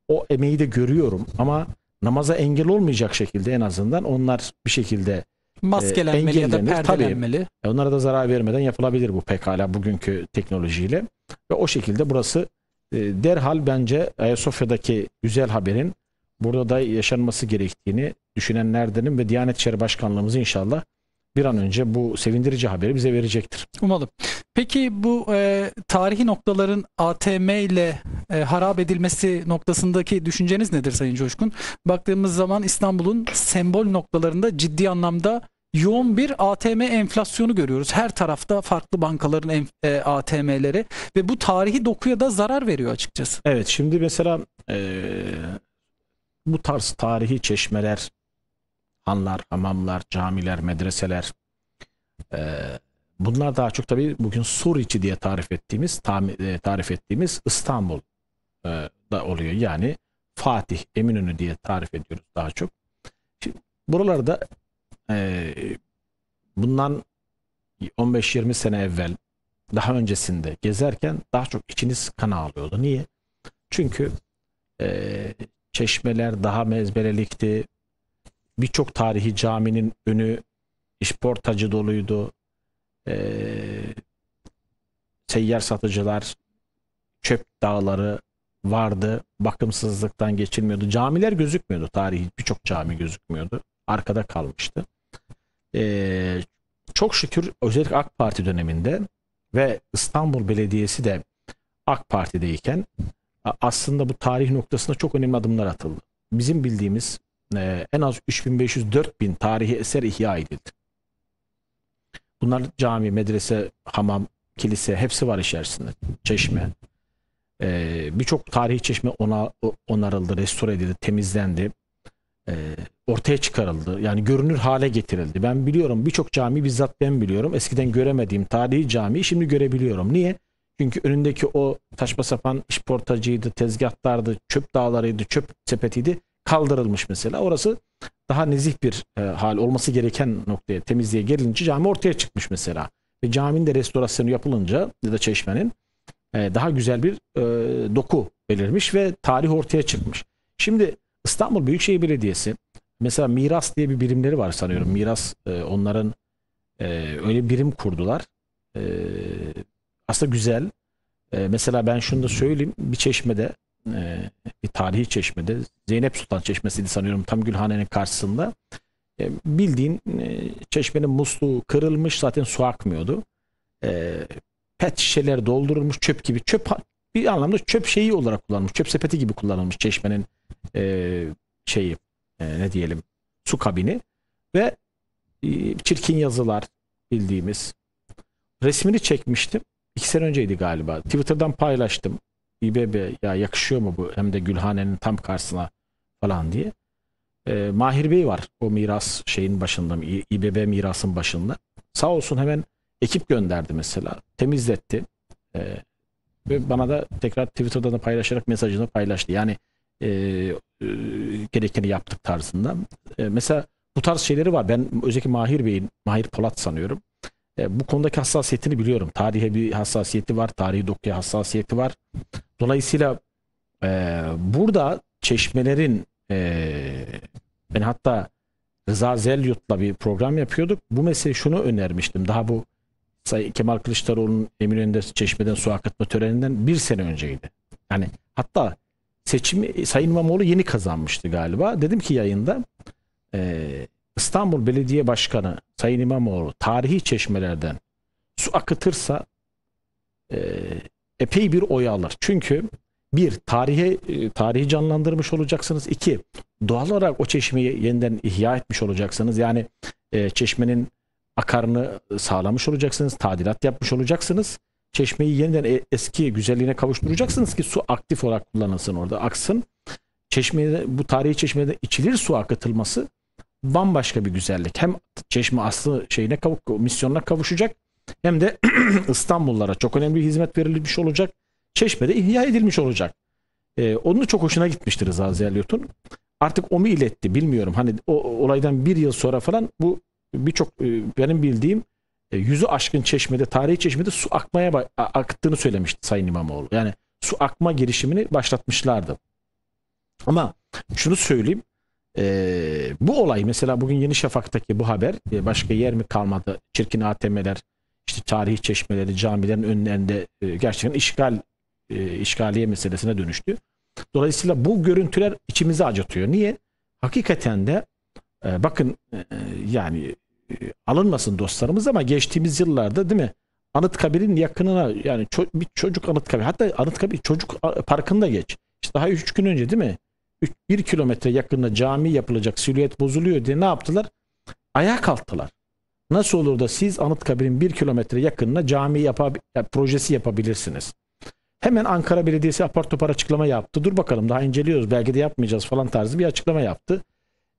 o emeği de görüyorum ama namaza engel olmayacak şekilde en azından onlar bir şekilde Maskelenmeli ya da engellenir. Tabii. perdelenmeli. e, onlara da zarar vermeden yapılabilir bu pekala bugünkü teknolojiyle. Ve o şekilde burası e, derhal bence Ayasofya'daki güzel haberin burada da yaşanması gerektiğini düşünenlerdenim ve Diyanet İşleri Başkanlığımız inşallah bir an önce bu sevindirici haberi bize verecektir. Umalım. Peki bu e, tarihi noktaların ATM ile e, harap edilmesi noktasındaki düşünceniz nedir Sayın Coşkun? Baktığımız zaman İstanbul'un sembol noktalarında ciddi anlamda yoğun bir ATM enflasyonu görüyoruz. Her tarafta farklı bankaların e, ATM'leri ve bu tarihi dokuya da zarar veriyor açıkçası. Evet şimdi mesela eee, bu tarz tarihi çeşmeler, hanlar, hamamlar, camiler, medreseler eee, bunlar daha çok tabii bugün Suriçi diye tarif ettiğimiz eee, tarif ettiğimiz İstanbul eee, da oluyor. Yani Fatih, Eminönü diye tarif ediyoruz daha çok. Şimdi buralarda eee, bundan 15-20 sene evvel daha öncesinde gezerken daha çok içiniz kan ağlıyordu. Niye? Çünkü eee, çeşmeler daha mezbelelikti. Birçok tarihi caminin önü işportacı doluydu. Eee, seyyar satıcılar, çöp dağları vardı. Bakımsızlıktan geçilmiyordu. Camiler gözükmüyordu. Tarihi birçok cami gözükmüyordu. Arkada kalmıştı. Eee, çok şükür özellikle AK Parti döneminde ve İstanbul Belediyesi de AK Parti'deyken aslında bu tarih noktasında çok önemli adımlar atıldı. Bizim bildiğimiz e, en az 3500-4000 tarihi eser ihya edildi. Bunlar cami, medrese, hamam, kilise hepsi var içerisinde. Çeşme. E, Birçok tarihi çeşme ona, onarıldı, restore edildi, temizlendi. E, ortaya çıkarıldı. Yani görünür hale getirildi. Ben biliyorum birçok cami bizzat ben biliyorum. Eskiden göremediğim tarihi camiyi şimdi görebiliyorum. Niye? Çünkü önündeki o taşma sapan işportacıydı, tezgahlardı, çöp dağlarıydı, çöp sepetiydi kaldırılmış mesela. Orası daha nezih bir e, hal olması gereken noktaya temizliğe gelince cami ortaya çıkmış mesela. Ve caminin de restorasyonu yapılınca ya da çeşmenin e, daha güzel bir e, doku belirmiş ve tarih ortaya çıkmış. Şimdi İstanbul Büyükşehir Belediyesi mesela miras diye bir birimleri var sanıyorum. Miras e, onların e, öyle bir birim kurdular. E, aslında güzel. E, mesela ben şunu da söyleyeyim. Bir çeşmede e, bir tarihi çeşmede Zeynep Sultan Çeşmesi'ydi sanıyorum tam Gülhane'nin karşısında. E, bildiğin e, çeşmenin musluğu kırılmış zaten su akmıyordu. E, pet şişeler doldurulmuş çöp gibi çöp bir anlamda çöp şeyi olarak kullanılmış. Çöp sepeti gibi kullanılmış çeşmenin e, şeyi e, ne diyelim su kabini ve e, çirkin yazılar bildiğimiz resmini çekmiştim. İki sene önceydi galiba. Twitter'dan paylaştım. İBB ya yakışıyor mu bu hem de Gülhane'nin tam karşısına falan diye. E, Mahir Bey var o miras şeyin başında İBB mirasın başında. Sağ olsun hemen ekip gönderdi mesela. Temizletti. E, ve bana da tekrar Twitter'da da paylaşarak mesajını paylaştı. Yani e, e, gerekeni yaptık tarzında. E, mesela bu tarz şeyleri var. Ben özellikle Mahir Bey'in, Mahir Polat sanıyorum. E, bu konudaki hassasiyetini biliyorum. Tarihe bir hassasiyeti var. Tarihi dokuya hassasiyeti var. Dolayısıyla e, burada çeşmelerin e, ben hatta Rıza Zelyurt'la bir program yapıyorduk. Bu mesele şunu önermiştim. Daha bu Say Kemal Kılıçdaroğlu'nun Eminönü'nde çeşmeden su akıtma töreninden bir sene önceydi. Yani hatta seçimi Sayın İmamoğlu yeni kazanmıştı galiba. Dedim ki yayında e, İstanbul Belediye Başkanı Sayın İmamoğlu tarihi çeşmelerden su akıtırsa e, epey bir oy alır. Çünkü bir tarihe e, tarihi canlandırmış olacaksınız. İki doğal olarak o çeşmeyi yeniden ihya etmiş olacaksınız. Yani e, çeşmenin akarını sağlamış olacaksınız. Tadilat yapmış olacaksınız. Çeşmeyi yeniden e- eski güzelliğine kavuşturacaksınız ki su aktif olarak kullanılsın orada aksın. Çeşmede bu tarihi çeşmede içilir su akıtılması bambaşka bir güzellik. Hem çeşme aslı şeyine kavu- misyonuna kavuşacak hem de <clears throat> İstanbullulara çok önemli bir hizmet verilmiş olacak. Çeşmede ihya edilmiş olacak. Ee, onun çok hoşuna gitmiştir Rıza Zelyot'un. Artık o mu iletti bilmiyorum. Hani o olaydan bir yıl sonra falan bu birçok e, benim bildiğim e, yüzü aşkın çeşmede, tarihi çeşmede su akmaya ba- a- akıttığını söylemişti Sayın İmamoğlu. Yani su akma girişimini başlatmışlardı. Ama şunu söyleyeyim. E, bu olay mesela bugün Yeni Şafak'taki bu haber e, başka yer mi kalmadı? Çirkin ATM'ler, işte tarihi çeşmeleri, camilerin önlerinde e, gerçekten işgal e, işgaliye meselesine dönüştü. Dolayısıyla bu görüntüler içimizi acıtıyor. Niye? Hakikaten de e, bakın e, yani e, alınmasın dostlarımız ama geçtiğimiz yıllarda değil mi? Anıtkabir'in yakınına yani ço- bir çocuk Anıtkabir hatta Anıtkabir çocuk parkında geç. İşte daha 3 gün önce değil mi? 1 kilometre yakında cami yapılacak silüet bozuluyor diye ne yaptılar? Ayağa kalktılar. Nasıl olur da siz Anıtkabir'in 1 kilometre yakınına cami yapabi- ya, projesi yapabilirsiniz? Hemen Ankara Belediyesi apar topar açıklama yaptı. Dur bakalım daha inceliyoruz belki de yapmayacağız falan tarzı bir açıklama yaptı.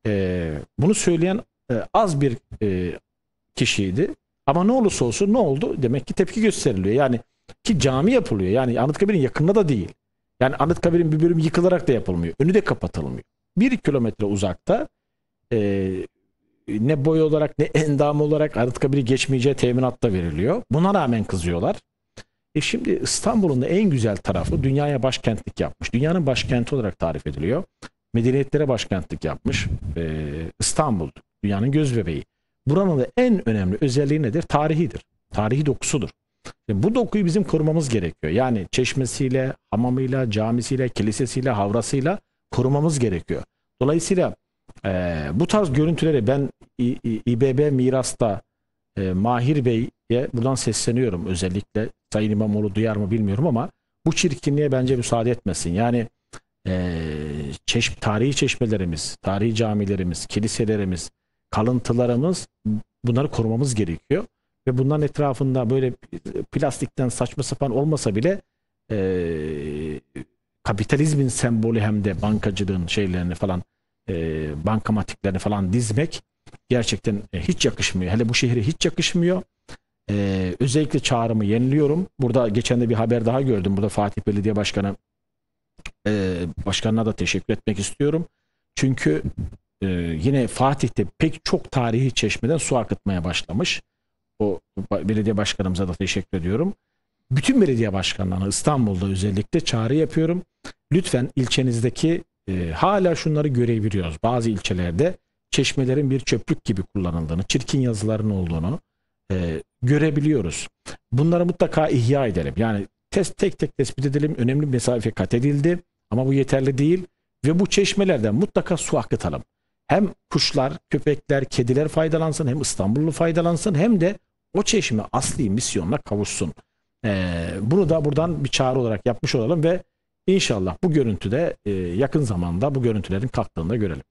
Ee, bunu söyleyen e, az bir e, kişiydi. Ama ne olursa olsun ne oldu? Demek ki tepki gösteriliyor. Yani ki cami yapılıyor. Yani Anıtkabir'in yakınında da değil. Yani Anıtkabir'in bir bölümü yıkılarak da yapılmıyor. Önü de kapatılmıyor. Bir kilometre uzakta e, ne boy olarak ne endam olarak Anıtkabir'i geçmeyeceği teminat da veriliyor. Buna rağmen kızıyorlar. E şimdi İstanbul'un da en güzel tarafı dünyaya başkentlik yapmış. Dünyanın başkenti olarak tarif ediliyor. Medeniyetlere başkentlik yapmış. E, İstanbul dünyanın göz bebeği. Buranın da en önemli özelliği nedir? Tarihidir. Tarihi dokusudur. Bu dokuyu bizim korumamız gerekiyor. Yani çeşmesiyle, hamamıyla, camisiyle, kilisesiyle, havrasıyla korumamız gerekiyor. Dolayısıyla e, bu tarz görüntüleri ben İBB Miras'ta e, Mahir Bey'e buradan sesleniyorum özellikle. Sayın İmamoğlu duyar mı bilmiyorum ama bu çirkinliğe bence müsaade etmesin. Yani e, çeş, tarihi çeşmelerimiz, tarihi camilerimiz, kiliselerimiz, kalıntılarımız bunları korumamız gerekiyor. Ve bunların etrafında böyle plastikten saçma sapan olmasa bile e, kapitalizmin sembolü hem de bankacılığın şeylerini falan e, bankamatiklerini falan dizmek gerçekten e, hiç yakışmıyor. Hele bu şehre hiç yakışmıyor. E, özellikle çağrımı yeniliyorum. Burada geçen de bir haber daha gördüm. Burada Fatih Belediye Başkanı e, başkanına da teşekkür etmek istiyorum. Çünkü e, yine Fatih'te pek çok tarihi çeşmeden su akıtmaya başlamış. O belediye başkanımıza da teşekkür ediyorum. Bütün belediye başkanlarına İstanbul'da özellikle çağrı yapıyorum. Lütfen ilçenizdeki e, hala şunları görebiliyoruz. Bazı ilçelerde çeşmelerin bir çöplük gibi kullanıldığını, çirkin yazıların olduğunu e, görebiliyoruz. Bunları mutlaka ihya edelim. Yani test tek tek tespit edelim. Önemli bir mesafe kat edildi ama bu yeterli değil ve bu çeşmelerden mutlaka su akıtalım. Hem kuşlar, köpekler, kediler faydalansın hem İstanbullu faydalansın hem de o çeşme asli misyonuna kavuşsun. Ee, bunu da buradan bir çağrı olarak yapmış olalım ve inşallah bu görüntüde e, yakın zamanda bu görüntülerin kalktığını da görelim.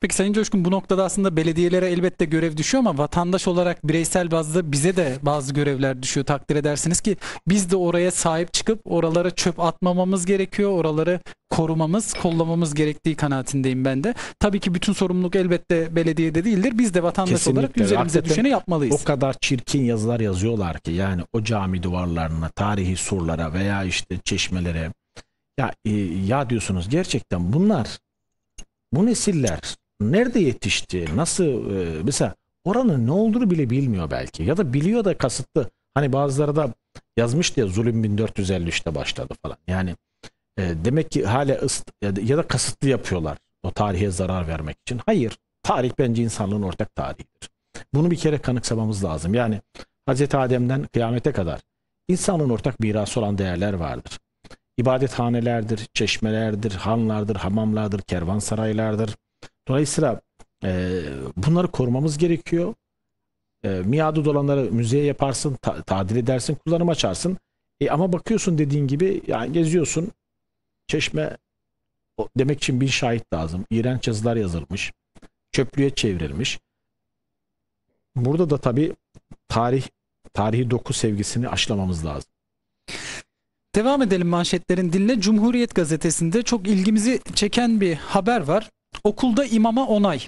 Peki Sayın Coşkun bu noktada aslında belediyelere elbette görev düşüyor ama vatandaş olarak bireysel bazda bize de bazı görevler düşüyor. Takdir edersiniz ki biz de oraya sahip çıkıp oralara çöp atmamamız gerekiyor. Oraları korumamız, kollamamız gerektiği kanaatindeyim ben de. Tabii ki bütün sorumluluk elbette belediyede değildir. Biz de vatandaş olarak Kesinlikle. üzerimize Hakikaten düşeni yapmalıyız. O kadar çirkin yazılar yazıyorlar ki yani o cami duvarlarına, tarihi surlara veya işte çeşmelere ya e, ya diyorsunuz gerçekten bunlar bu nesiller nerede yetişti? Nasıl e, mesela oranın ne olduğunu bile bilmiyor belki ya da biliyor da kasıtlı. Hani bazıları da yazmıştı ya zulüm 1453'te başladı falan. Yani e, demek ki hala ıst- ya da, ya da kasıtlı yapıyorlar o tarihe zarar vermek için. Hayır. Tarih bence insanlığın ortak tarihidir. Bunu bir kere kanıksamamız lazım. Yani Hazreti Adem'den kıyamete kadar insanlığın ortak mirası olan değerler vardır. İbadethanelerdir, çeşmelerdir, hanlardır, hamamlardır, kervansaraylardır. Dolayısıyla e, bunları korumamız gerekiyor. E, miadı dolanları müzeye yaparsın, ta- tadil edersin, kullanım açarsın. E, ama bakıyorsun dediğin gibi yani geziyorsun çeşme demek için bin şahit lazım. İğrenç yazılar yazılmış. Çöplüğe çevrilmiş. Burada da tabii tarih tarihi doku sevgisini aşılamamız lazım. Devam edelim manşetlerin diline. Cumhuriyet gazetesinde çok ilgimizi çeken bir haber var. Okulda imama onay.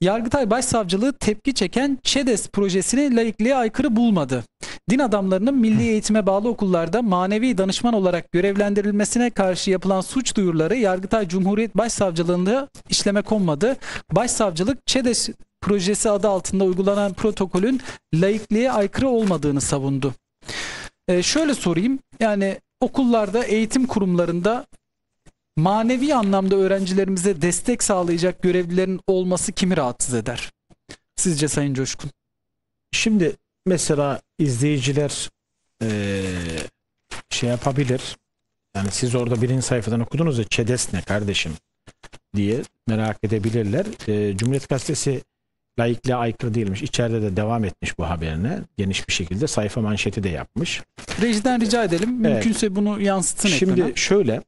Yargıtay Başsavcılığı tepki çeken ÇEDES projesini laikliğe aykırı bulmadı. Din adamlarının milli eğitime bağlı okullarda manevi danışman olarak görevlendirilmesine karşı yapılan suç duyuruları Yargıtay Cumhuriyet Başsavcılığında işleme konmadı. Başsavcılık ÇEDES projesi adı altında uygulanan protokolün laikliğe aykırı olmadığını savundu. Ee, şöyle sorayım. Yani okullarda, eğitim kurumlarında manevi anlamda öğrencilerimize destek sağlayacak görevlilerin olması kimi rahatsız eder? Sizce Sayın Coşkun? Şimdi mesela izleyiciler eee, şey yapabilir. Yani siz orada birinci sayfadan okudunuz ya ÇEDES ne kardeşim diye merak edebilirler. Eee, Cumhuriyet Gazetesi laikliğe aykırı değilmiş. İçeride de devam etmiş bu haberine. Geniş bir şekilde sayfa manşeti de yapmış. Rejiden rica edelim. Evet. Mümkünse bunu yansıtın Şimdi ekrana. şöyle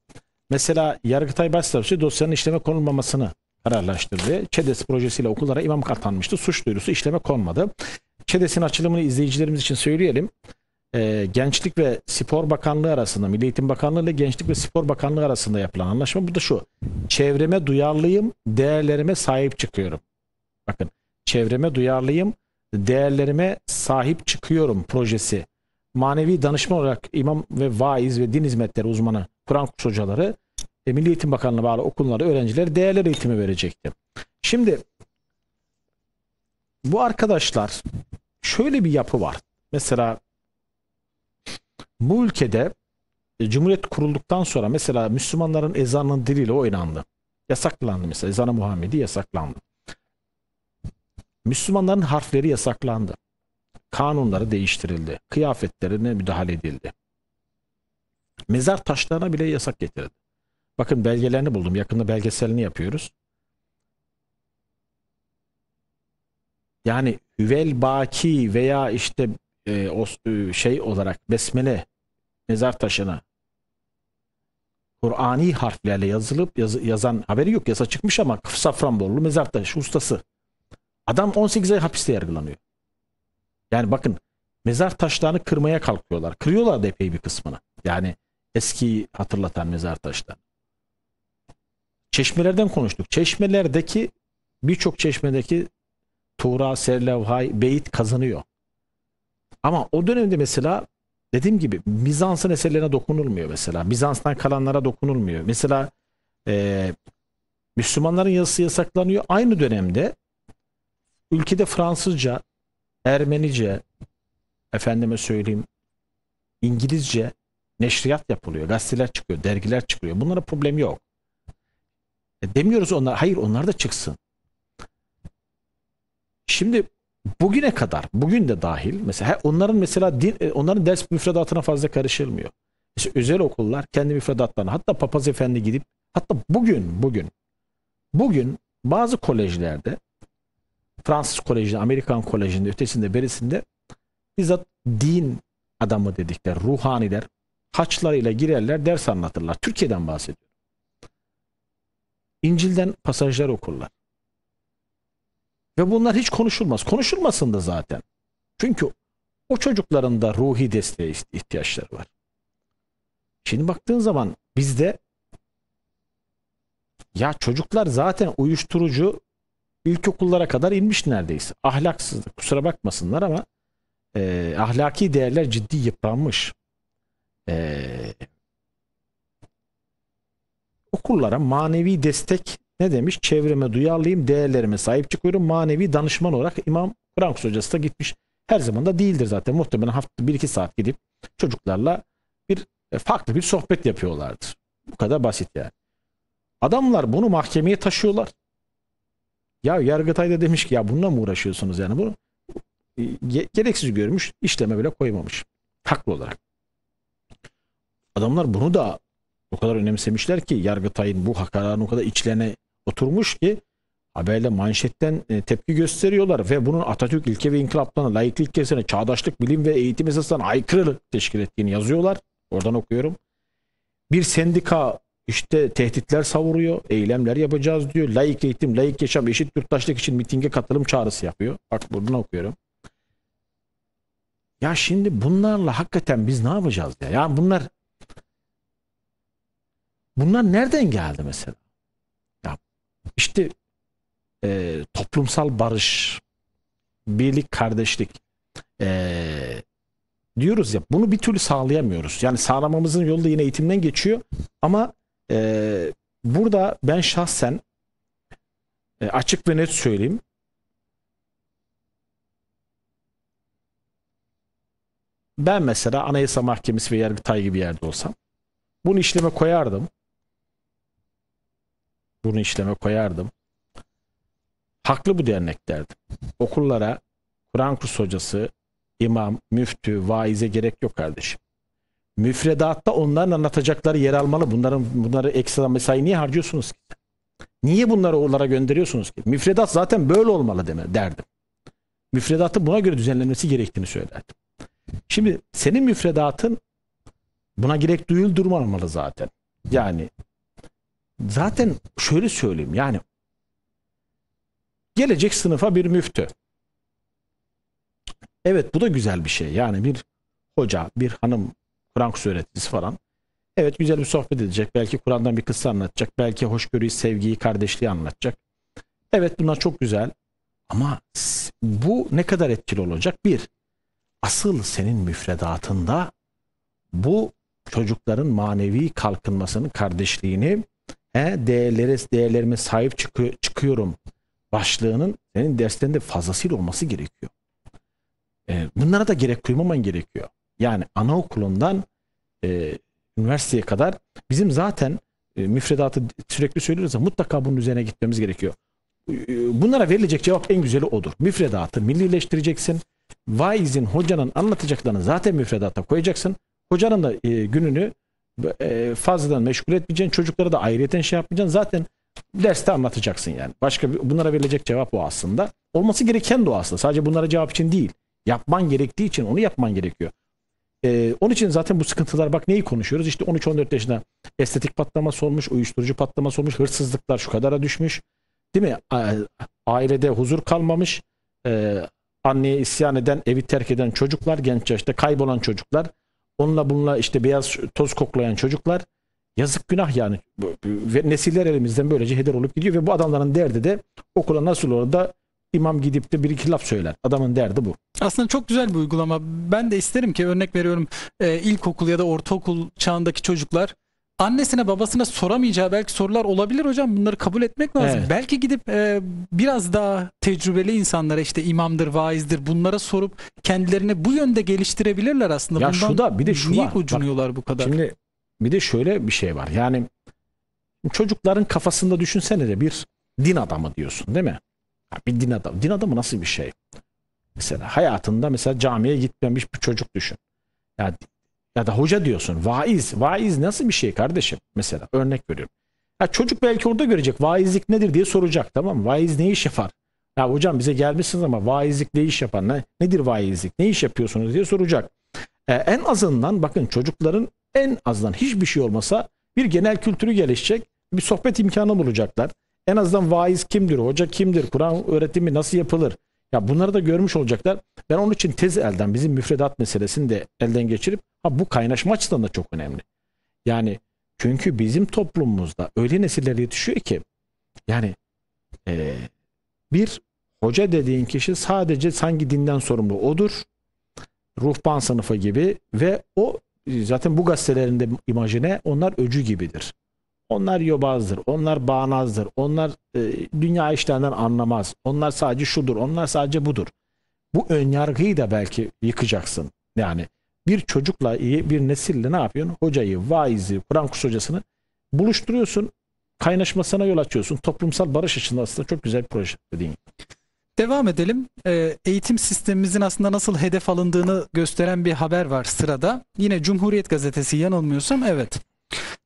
mesela Yargıtay Başsavcısı dosyanın işleme konulmamasını kararlaştırdı. ÇEDES projesiyle okullara imam atanmıştı. Suç duyurusu işleme konmadı. ÇEDES'in açılımını izleyicilerimiz için söyleyelim. Ee, Gençlik ve Spor Bakanlığı arasında, Milli Eğitim Bakanlığı ile Gençlik ve Spor Bakanlığı arasında yapılan anlaşma bu da şu. Çevreme duyarlıyım, değerlerime sahip çıkıyorum. Bakın, çevreme duyarlıyım, değerlerime sahip çıkıyorum projesi. Manevi danışman olarak imam ve vaiz ve din hizmetleri uzmanı Kur'an kurs hocaları e, Milli Eğitim Bakanlığı'na bağlı okullara öğrencilere değerler eğitimi verecekti. Şimdi bu arkadaşlar şöyle bir yapı var. Mesela bu ülkede e, Cumhuriyet kurulduktan sonra mesela Müslümanların ezanının diliyle oynandı. Yasaklandı mesela. Ezan-ı Muhammedi yasaklandı. Müslümanların harfleri yasaklandı. Kanunları değiştirildi. Kıyafetlerine müdahale edildi. Mezar taşlarına bile yasak getirildi. Bakın belgelerini buldum. Yakında belgeselini yapıyoruz. Yani Hüvel Baki veya işte e, o e, şey olarak besmele mezar taşına Kur'ani harflerle yazılıp yazı- yazan haberi yok. Yasa çıkmış ama Safranbolu mezar taşı ustası. Adam 18 ay hapiste yargılanıyor. Yani bakın mezar taşlarını kırmaya kalkıyorlar. Kırıyorlar da epey bir kısmını. Yani eskiyi hatırlatan mezar taşları. Çeşmelerden konuştuk. Çeşmelerdeki birçok çeşmedeki Tuğra, Serlevhay, Beyit kazanıyor. Ama o dönemde mesela dediğim gibi Bizans'ın eserlerine dokunulmuyor mesela. Bizans'tan kalanlara dokunulmuyor. Mesela eee, Müslümanların yazısı yasaklanıyor. Aynı dönemde ülkede Fransızca, Ermenice, efendime söyleyeyim İngilizce neşriyat yapılıyor. Gazeteler çıkıyor, dergiler çıkıyor. Bunlara problem yok. E, demiyoruz onlar. Hayır onlar da çıksın. Şimdi bugüne kadar, bugün de dahil mesela onların mesela din, e, onların ders müfredatına fazla karışılmıyor. Mesela özel okullar kendi müfredatlarına hatta papaz efendi gidip hatta bugün bugün bugün bazı kolejlerde Fransız kolejinde, Amerikan kolejinde, ötesinde, berisinde bizzat din adamı dedikler, ruhaniler haçlarıyla girerler, ders anlatırlar. Türkiye'den bahsediyorum. İncil'den pasajlar okurlar. Ve bunlar hiç konuşulmaz. Konuşulmasın da zaten. Çünkü o çocukların da ruhi desteğe ihtiyaçları var. Şimdi baktığın zaman bizde Ya çocuklar zaten uyuşturucu ilkokullara kadar inmiş neredeyse. Ahlaksızlık kusura bakmasınlar ama e, ahlaki değerler ciddi yıpranmış. E, okullara manevi destek ne demiş? Çevreme duyarlıyım, değerlerime sahip çıkıyorum. Manevi danışman olarak İmam Kur'an kursu hocası da gitmiş. Her zaman da değildir zaten. Muhtemelen hafta 1-2 saat gidip çocuklarla bir e, farklı bir sohbet yapıyorlardır. Bu kadar basit yani. Adamlar bunu mahkemeye taşıyorlar. Ya Yargıtay da demiş ki ya bununla mı uğraşıyorsunuz yani bunu e, ge- gereksiz görmüş işleme bile koymamış. Haklı olarak. Adamlar bunu da o kadar önemsemişler ki Yargıtay'ın bu kararının o kadar içlerine oturmuş ki haberle manşetten e, tepki gösteriyorlar ve bunun Atatürk ilke ve inkılaplarına, layıklık ilkesine, çağdaşlık, bilim ve eğitim esaslarına aykırılık teşkil ettiğini yazıyorlar. Oradan okuyorum. Bir sendika işte tehditler savuruyor, eylemler yapacağız diyor. Layık eğitim, layık yaşam, eşit yurttaşlık için mitinge katılım çağrısı yapıyor. Bak buradan okuyorum. Ya şimdi bunlarla hakikaten biz ne yapacağız ya? Ya bunlar bunlar nereden geldi mesela? Ya işte e, toplumsal barış, birlik, kardeşlik e, diyoruz ya bunu bir türlü sağlayamıyoruz. Yani sağlamamızın yolu da yine eğitimden geçiyor ama e, burada ben şahsen e, açık ve net söyleyeyim. Ben mesela Anayasa Mahkemesi ve Yargıtay gibi yerde olsam bunu işleme koyardım. Bunu işleme koyardım. Haklı bu dernek derdim. Okullara Kur'an kursu hocası, imam, müftü, vaize gerek yok kardeşim. Müfredatta onların anlatacakları yer almalı. Bunların bunları ekstra mesai niye harcıyorsunuz ki? Niye bunları onlara gönderiyorsunuz ki? Müfredat zaten böyle olmalı deme derdim. Müfredatın buna göre düzenlenmesi gerektiğini söylerdim. Şimdi senin müfredatın buna gerek duyuldurmamalı zaten. Yani zaten şöyle söyleyeyim yani gelecek sınıfa bir müftü. Evet bu da güzel bir şey. Yani bir hoca, bir hanım Kur'an kursu öğreticisi falan. Evet güzel bir sohbet edecek. Belki Kur'an'dan bir kıssa anlatacak. Belki hoşgörüyü, sevgiyi, kardeşliği anlatacak. Evet bunlar çok güzel. Ama bu ne kadar etkili olacak? Bir, asıl senin müfredatında bu çocukların manevi kalkınmasını, kardeşliğini, he, değerlere, değerlerime sahip çıkıyor, çıkıyorum başlığının senin derslerinde fazlasıyla olması gerekiyor. E, bunlara da gerek duymaman gerekiyor. Yani anaokulundan e, üniversiteye kadar bizim zaten e, müfredatı sürekli söylüyoruz ya mutlaka bunun üzerine gitmemiz gerekiyor. E, Bunlara verilecek cevap en güzeli odur. Müfredatı millileştireceksin. Vaizin, hocanın anlatacaklarını zaten müfredata koyacaksın. Hocanın da e, gününü e, fazladan meşgul etmeyeceksin. Çocuklara da ayrıyeten şey yapmayacaksın. Zaten derste anlatacaksın yani. Başka bir, bunlara verilecek cevap o aslında. Olması gereken de o aslında. Sadece bunlara cevap için değil. Yapman gerektiği için onu yapman gerekiyor. Ee, onun için zaten bu sıkıntılar bak neyi konuşuyoruz? İşte 13-14 yaşında estetik patlaması olmuş, uyuşturucu patlaması olmuş, hırsızlıklar şu kadara düşmüş. Değil mi? Ailede huzur kalmamış. Ee, anneye isyan eden, evi terk eden çocuklar, genç yaşta kaybolan çocuklar. Onunla bununla işte beyaz toz koklayan çocuklar. Yazık günah yani. Ve nesiller elimizden böylece heder olup gidiyor ve bu adamların derdi de okula nasıl olur da imam gidip de bir iki laf söyler. Adamın derdi bu. Aslında çok güzel bir uygulama. Ben de isterim ki örnek veriyorum e, ilkokul ya da ortaokul çağındaki çocuklar annesine babasına soramayacağı belki sorular olabilir hocam. Bunları kabul etmek lazım. Evet. Belki gidip e, biraz daha tecrübeli insanlara işte imamdır, vaizdir bunlara sorup kendilerini bu yönde geliştirebilirler aslında. Ya şu da, bir de şu niye var. Bak, gocunuyorlar bu kadar? Şimdi bir de şöyle bir şey var. Yani çocukların kafasında düşünsene de bir din adamı diyorsun değil mi? Bir din adamı. Din adamı nasıl bir şey? Mesela hayatında mesela camiye gitmemiş bir çocuk düşün. Ya, ya da hoca diyorsun. Vaiz. Vaiz nasıl bir şey kardeşim? Mesela örnek veriyorum. Ya çocuk belki orada görecek. Vaizlik nedir diye soracak tamam mı? Vaiz ne iş yapar? Ya hocam bize gelmişsiniz ama vaizlik ne iş yapar? Ne, nedir vaizlik? Ne iş yapıyorsunuz diye soracak. Ee, en azından bakın çocukların en azından hiçbir şey olmasa bir genel kültürü gelişecek. Bir sohbet imkanı bulacaklar. En azından vaiz kimdir, hoca kimdir, Kur'an öğretimi nasıl yapılır? Ya bunları da görmüş olacaklar. Ben onun için tez elden bizim müfredat meselesini de elden geçirip ha bu kaynaşma açısından da çok önemli. Yani Çünkü bizim toplumumuzda öyle nesiller yetişiyor ki yani e, bir hoca dediğin kişi sadece sanki dinden sorumlu odur. Ruhban sınıfı gibi ve o zaten bu gazetelerinde imajine onlar öcü gibidir. Onlar yobazdır, onlar bağnazdır, onlar e, dünya işlerinden anlamaz, onlar sadece şudur, onlar sadece budur. Bu önyargıyı da belki yıkacaksın. Yani bir çocukla bir nesille ne yapıyorsun? Hocayı, vaizi, Kur'an kursu hocasını buluşturuyorsun. Kaynaşmasına yol açıyorsun. Toplumsal barış için aslında çok güzel bir proje dediğin. Devam edelim. Ee, eğitim sistemimizin aslında nasıl hedef alındığını gösteren bir haber var sırada. Yine Cumhuriyet Gazetesi yanılmıyorsam evet.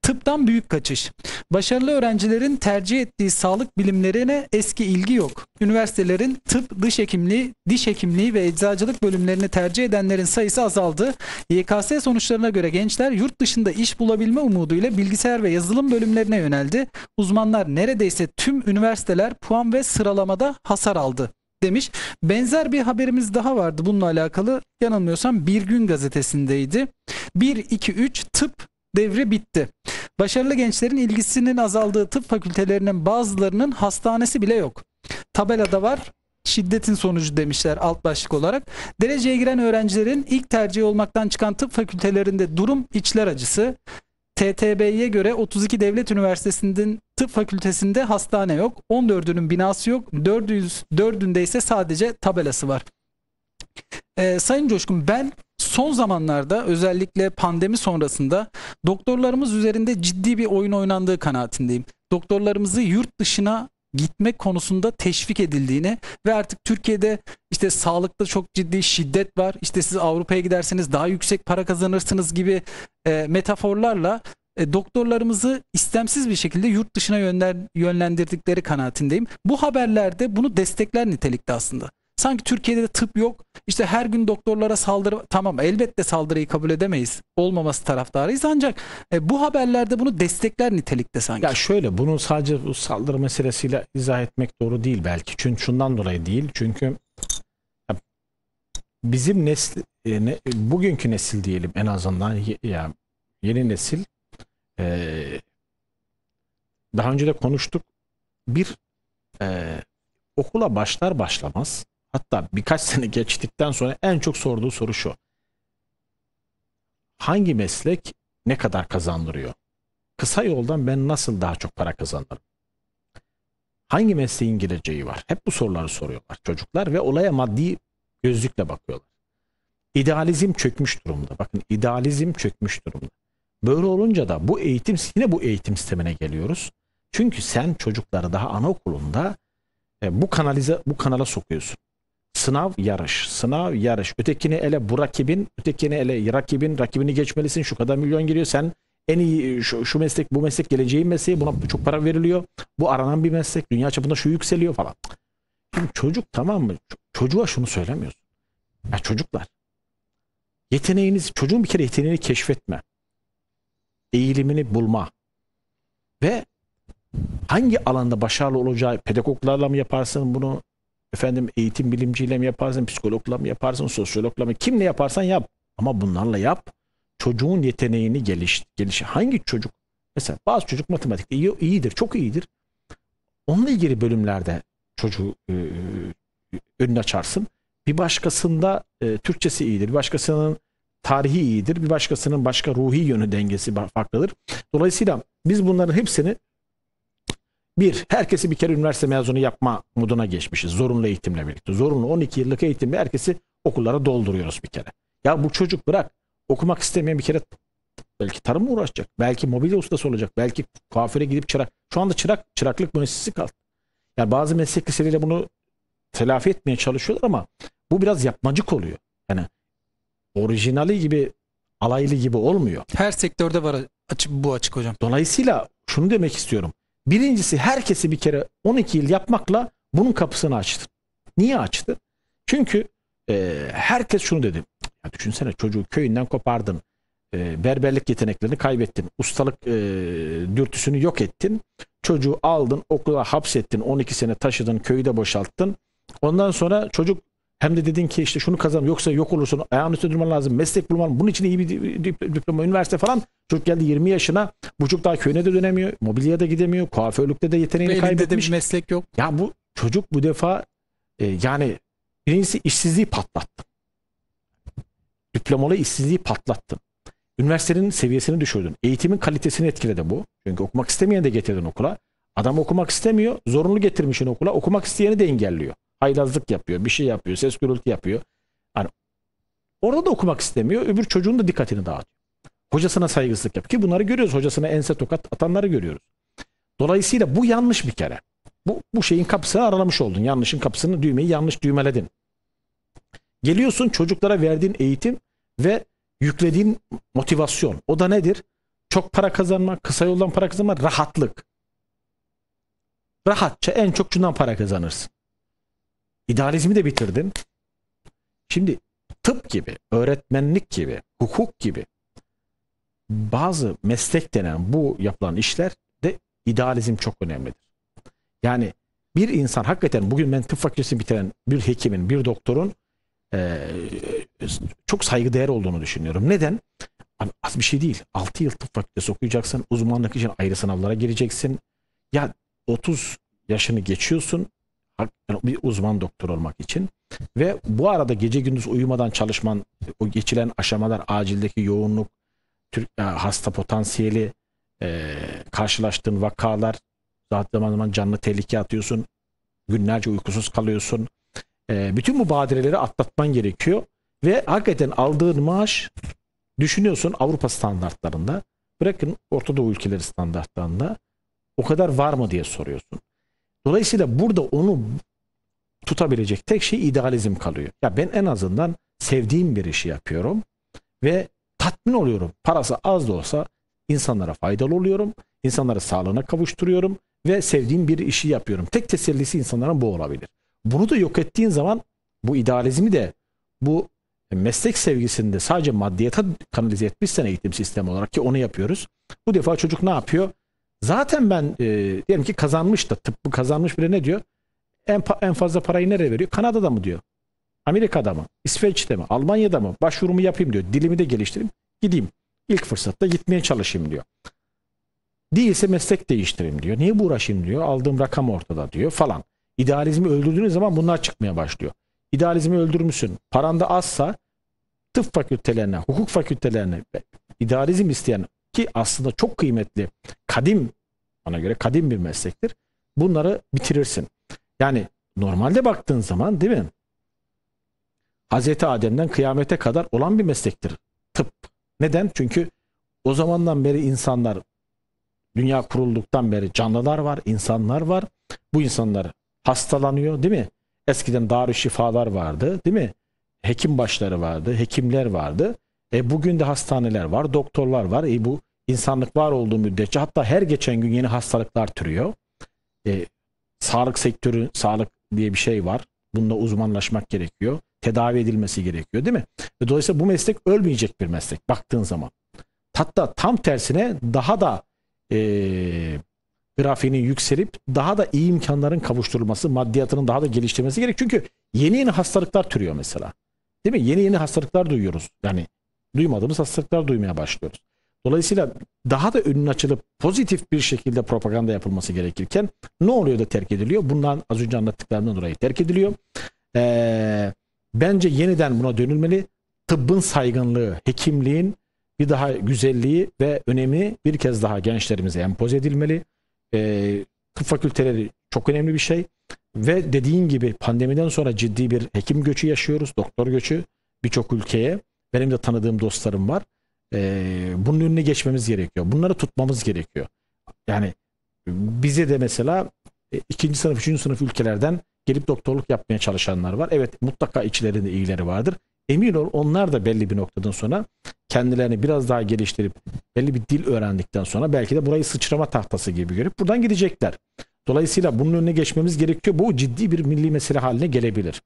Tıptan büyük kaçış. Başarılı öğrencilerin tercih ettiği sağlık bilimlerine eski ilgi yok. Üniversitelerin tıp, dış hekimliği, diş hekimliği ve eczacılık bölümlerini tercih edenlerin sayısı azaldı. YKS sonuçlarına göre gençler yurt dışında iş bulabilme umuduyla bilgisayar ve yazılım bölümlerine yöneldi. Uzmanlar neredeyse tüm üniversiteler puan ve sıralamada hasar aldı demiş. Benzer bir haberimiz daha vardı bununla alakalı. Yanılmıyorsam Bir Gün gazetesindeydi. 1 2 3 tıp devri bitti. Başarılı gençlerin ilgisinin azaldığı tıp fakültelerinin bazılarının hastanesi bile yok. Tabelada var. Şiddetin sonucu demişler alt başlık olarak. Dereceye giren öğrencilerin ilk tercihi olmaktan çıkan tıp fakültelerinde durum içler acısı. TTB'ye göre 32 devlet üniversitesinin tıp fakültesinde hastane yok. 14'ünün binası yok. 400, 4'ünde ise sadece tabelası var. Ee, Sayın Coşkun ben son zamanlarda özellikle pandemi sonrasında doktorlarımız üzerinde ciddi bir oyun oynandığı kanaatindeyim. Doktorlarımızı yurt dışına gitmek konusunda teşvik edildiğini ve artık Türkiye'de işte sağlıkta çok ciddi şiddet var. İşte siz Avrupa'ya giderseniz daha yüksek para kazanırsınız gibi e, metaforlarla e, doktorlarımızı istemsiz bir şekilde yurt dışına yönler, yönlendirdikleri kanaatindeyim. Bu haberlerde bunu destekler nitelikte aslında. Sanki Türkiye'de de tıp yok. İşte her gün doktorlara saldırı tamam elbette saldırıyı kabul edemeyiz. Olmaması taraftarıyız ancak e, bu haberlerde bunu destekler nitelikte sanki. Ya şöyle bunu sadece bu saldırı meselesiyle izah etmek doğru değil belki. Çünkü şundan dolayı değil. Çünkü bizim nesil e, ne- bugünkü nesil diyelim en azından ya yeni nesil e, daha önce de konuştuk. Bir e, okula başlar başlamaz hatta birkaç <laughs> sene geçtikten sonra en çok sorduğu soru şu. Hangi meslek ne kadar kazandırıyor? kısa yoldan ben nasıl daha çok para kazanırım? Hangi mesleğin geleceği var? Hep bu soruları soruyorlar çocuklar ve olaya maddi gözlükle bakıyorlar. İdealizm çökmüş durumda. Bakın idealizm çökmüş durumda. Böyle olunca da bu eğitim yine bu eğitim sistemine geliyoruz. Çünkü sen çocukları daha anaokulunda e, bu kanalize bu kanala sokuyorsun. Sınav yarış, sınav yarış. Ötekini ele bu rakibin, ötekini ele rakibin, rakibini geçmelisin. Şu kadar milyon giriyor. Sen en iyi şu, şu meslek bu meslek geleceğin mesleği buna çok para veriliyor. Bu aranan bir meslek. Dünya çapında şu yükseliyor falan. Şimdi çocuk tamam mı? Çocuğa şunu söylemiyorsun. Ya çocuklar yeteneğiniz çocuğun bir kere yeteneğini keşfetme. Eğilimini bulma. Ve hangi alanda başarılı olacağı pedagoglarla mı yaparsın bunu? Efendim eğitim bilimciyle mi yaparsın? Psikologla mı yaparsın? Sosyologla mı? Kimle yaparsan yap. Ama bunlarla yap çocuğun yeteneğini geliş, geliş hangi çocuk mesela bazı çocuk matematikte iyi, iyidir, çok iyidir. Onunla ilgili bölümlerde çocuğu e, önünü açarsın. Bir başkasında e, Türkçesi iyidir, bir başkasının tarihi iyidir, bir başkasının başka ruhi yönü dengesi farklıdır. Dolayısıyla biz bunların hepsini bir, herkesi bir kere üniversite mezunu yapma moduna geçmişiz. Zorunlu eğitimle birlikte. Zorunlu 12 yıllık eğitimle herkesi okullara dolduruyoruz bir kere. Ya bu çocuk bırak okumak istemeyen bir kere belki tarımla uğraşacak. Belki mobilya ustası olacak. Belki kuaföre gidip çırak. Şu anda çırak çıraklık müessesesi kaldı. Yani bazı meslek liseleriyle bunu telafi etmeye çalışıyorlar ama bu biraz yapmacık oluyor. Yani orijinali gibi alaylı gibi olmuyor. Her sektörde var açık bu açık hocam. Dolayısıyla şunu demek istiyorum. Birincisi herkesi bir kere 12 yıl yapmakla bunun kapısını açtı. Niye açtı? Çünkü e, herkes şunu dedi. Ya düşünsene çocuğu köyünden kopardın. E, berberlik yeteneklerini kaybettin. Ustalık e, dürtüsünü yok ettin. Çocuğu aldın okula hapsettin. 12 sene taşıdın köyü de boşalttın. Ondan sonra çocuk hem de dedin ki işte şunu kazan yoksa yok olursun ayağın üstünde durman lazım meslek bulman bunun için iyi bir di- di- diploma üniversite falan çocuk geldi 20 yaşına bu çocuk daha köyüne de dönemiyor mobilyaya da gidemiyor kuaförlükte de Ve yeteneğini de kaybetmiş. bir meslek yok. Ya bu çocuk bu defa e, yani birincisi işsizliği patlattı. Diplomalı işsizliği patlattın. Üniversitenin seviyesini düşürdün. Eğitimin kalitesini etkiledi bu. Çünkü okumak istemeyen de getirdin okula. Adam okumak istemiyor. Zorunlu getirmişsin okula. Okumak isteyeni de engelliyor. Haylazlık yapıyor. Bir şey yapıyor. Ses gürültü yapıyor. Hani orada da okumak istemiyor. Öbür çocuğun da dikkatini dağıtıyor. Hocasına saygısızlık yapıyor. Ki bunları görüyoruz. Hocasına ense tokat atanları görüyoruz. Dolayısıyla bu yanlış bir kere. Bu, bu şeyin kapısını aralamış oldun. Yanlışın kapısını düğmeyi yanlış düğmeledin. Geliyorsun çocuklara verdiğin eğitim ve yüklediğin motivasyon. O da nedir? Çok para kazanma, kısa yoldan para kazanma, rahatlık. Rahatça en çok şundan para kazanırsın. İdealizmi de bitirdin. Şimdi tıp gibi, öğretmenlik gibi, hukuk gibi bazı meslek denen bu yapılan işler de idealizm çok önemlidir. Yani bir insan hakikaten bugün ben tıp fakültesini bitiren bir hekimin, bir doktorun eee, çok saygıdeğer olduğunu düşünüyorum. Neden? Abi az bir şey değil. 6 yıl tıp fakültesi okuyacaksın. Uzmanlık için ayrı sınavlara gireceksin. Ya 30 yaşını geçiyorsun hak- yani bir uzman doktor olmak için. Ve bu arada gece gündüz uyumadan çalışman, o geçilen aşamalar, acildeki yoğunluk, Türk, e, hasta potansiyeli, e, karşılaştığın vakalar, zaman zaman canlı tehlikeye atıyorsun, günlerce uykusuz kalıyorsun. E, bütün bu badireleri atlatman gerekiyor. Ve hakikaten aldığın maaş düşünüyorsun Avrupa standartlarında, bırakın Orta Doğu ülkeleri standartlarında o kadar var mı? diye soruyorsun. Dolayısıyla burada onu tutabilecek tek şey idealizm kalıyor. Ya ben en azından sevdiğim bir işi yapıyorum ve tatmin oluyorum. Parası az da olsa insanlara faydalı oluyorum. İnsanları sağlığına kavuşturuyorum ve sevdiğim bir işi yapıyorum. Tek tesellisi insanların bu olabilir. Bunu da yok ettiğin zaman bu idealizmi de bu meslek sevgisinde sadece maddiyata kanalize etmişsen eğitim sistemi olarak ki onu yapıyoruz. Bu defa çocuk ne yapıyor? Zaten ben e, diyelim ki kazanmış da tıbbı kazanmış biri ne diyor? En, en fazla parayı nereye veriyor? Kanada'da mı diyor? Amerika'da mı? İsveç'te mi? Almanya'da mı? Başvurumu yapayım diyor. Dilimi de geliştireyim. Gideyim. İlk fırsatta gitmeye çalışayım diyor. Değilse meslek değiştireyim diyor. Niye bu uğraşayım diyor. Aldığım rakam ortada diyor falan. İdealizmi öldürdüğünüz zaman bunlar çıkmaya başlıyor. İdealizmi öldürmüşsün. Paran da azsa tıp fakültelerine, hukuk fakültelerine idealizm isteyen ki aslında çok kıymetli, kadim bana göre kadim bir meslektir. Bunları bitirirsin. Yani normalde baktığın zaman değil mi? Hazreti Adem'den kıyamete kadar olan bir meslektir tıp. Neden? Çünkü o zamandan beri insanlar dünya kurulduktan beri canlılar var, insanlar var. Bu insanlar hastalanıyor değil mi? Eskiden darü şifalar vardı değil mi? Hekim başları vardı, hekimler vardı. E bugün de hastaneler var, doktorlar var. E bu insanlık var olduğu müddetçe hatta her geçen gün yeni hastalıklar türüyor. E, sağlık sektörü, sağlık diye bir şey var. Bunda uzmanlaşmak gerekiyor. Tedavi edilmesi gerekiyor değil mi? Ve dolayısıyla bu meslek ölmeyecek bir meslek baktığın zaman. Hatta tam tersine daha da e, grafiğinin yükselip daha da iyi imkanların kavuşturulması, maddiyatının daha da geliştirmesi gerek. Çünkü yeni yeni hastalıklar türüyor mesela. Değil mi? Yeni yeni hastalıklar duyuyoruz. Yani duymadığımız hastalıklar duymaya başlıyoruz. Dolayısıyla daha da önün açılıp pozitif bir şekilde propaganda yapılması gerekirken ne oluyor da terk ediliyor? Bundan az önce anlattıklarımdan dolayı terk ediliyor. Ee, bence yeniden buna dönülmeli. Tıbbın saygınlığı, hekimliğin bir daha güzelliği ve önemi bir kez daha gençlerimize empoze edilmeli. Ee, tıp fakülteleri çok önemli bir şey. Ve dediğin gibi pandemiden sonra ciddi bir hekim göçü yaşıyoruz, doktor göçü birçok ülkeye. Benim de tanıdığım dostlarım var. Ee, bunun önüne geçmemiz gerekiyor. Bunları tutmamız gerekiyor. Yani bize de mesela e, ikinci sınıf, üçüncü sınıf ülkelerden gelip doktorluk yapmaya çalışanlar var. Evet mutlaka içlerinde iyileri vardır. Emin ol onlar da belli bir noktadan sonra kendilerini biraz daha geliştirip belli bir dil öğrendikten sonra belki de burayı sıçrama tahtası gibi görüp buradan gidecekler. Dolayısıyla bunun önüne geçmemiz gerekiyor. Bu ciddi bir milli mesele haline gelebilir.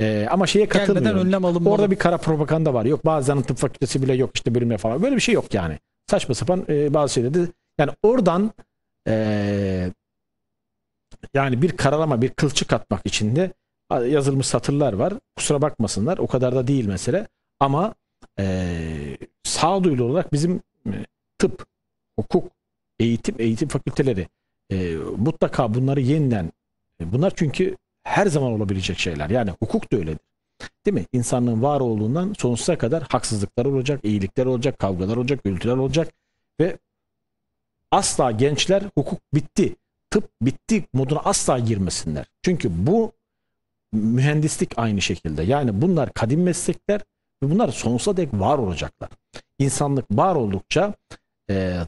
Ee, ama şeye Gelmeden katılmıyorum. önlem alınmalı. Orada bir kara propaganda var. Yok bazen tıp fakültesi bile yok işte bölümle falan. Böyle bir şey yok yani. Saçma sapan e, bazı şeyleri de yani oradan e, yani bir karalama bir kılçık atmak için de yazılmış satırlar var. Kusura bakmasınlar. O kadar da değil mesele. Ama eee sağduyulu olarak bizim e, tıp, hukuk, eğitim, eğitim fakülteleri e, mutlaka bunları yeniden e, bunlar çünkü her zaman olabilecek şeyler. Yani hukuk da öyledir. Değil mi? İnsanlığın var olduğundan sonsuza kadar haksızlıklar olacak, iyilikler olacak, kavgalar olacak, gürültüler olacak ve asla gençler hukuk bitti, tıp bitti moduna asla girmesinler. Çünkü bu mühendislik aynı şekilde. Yani bunlar kadim meslekler ve bunlar sonsuza dek var olacaklar. İnsanlık var oldukça e,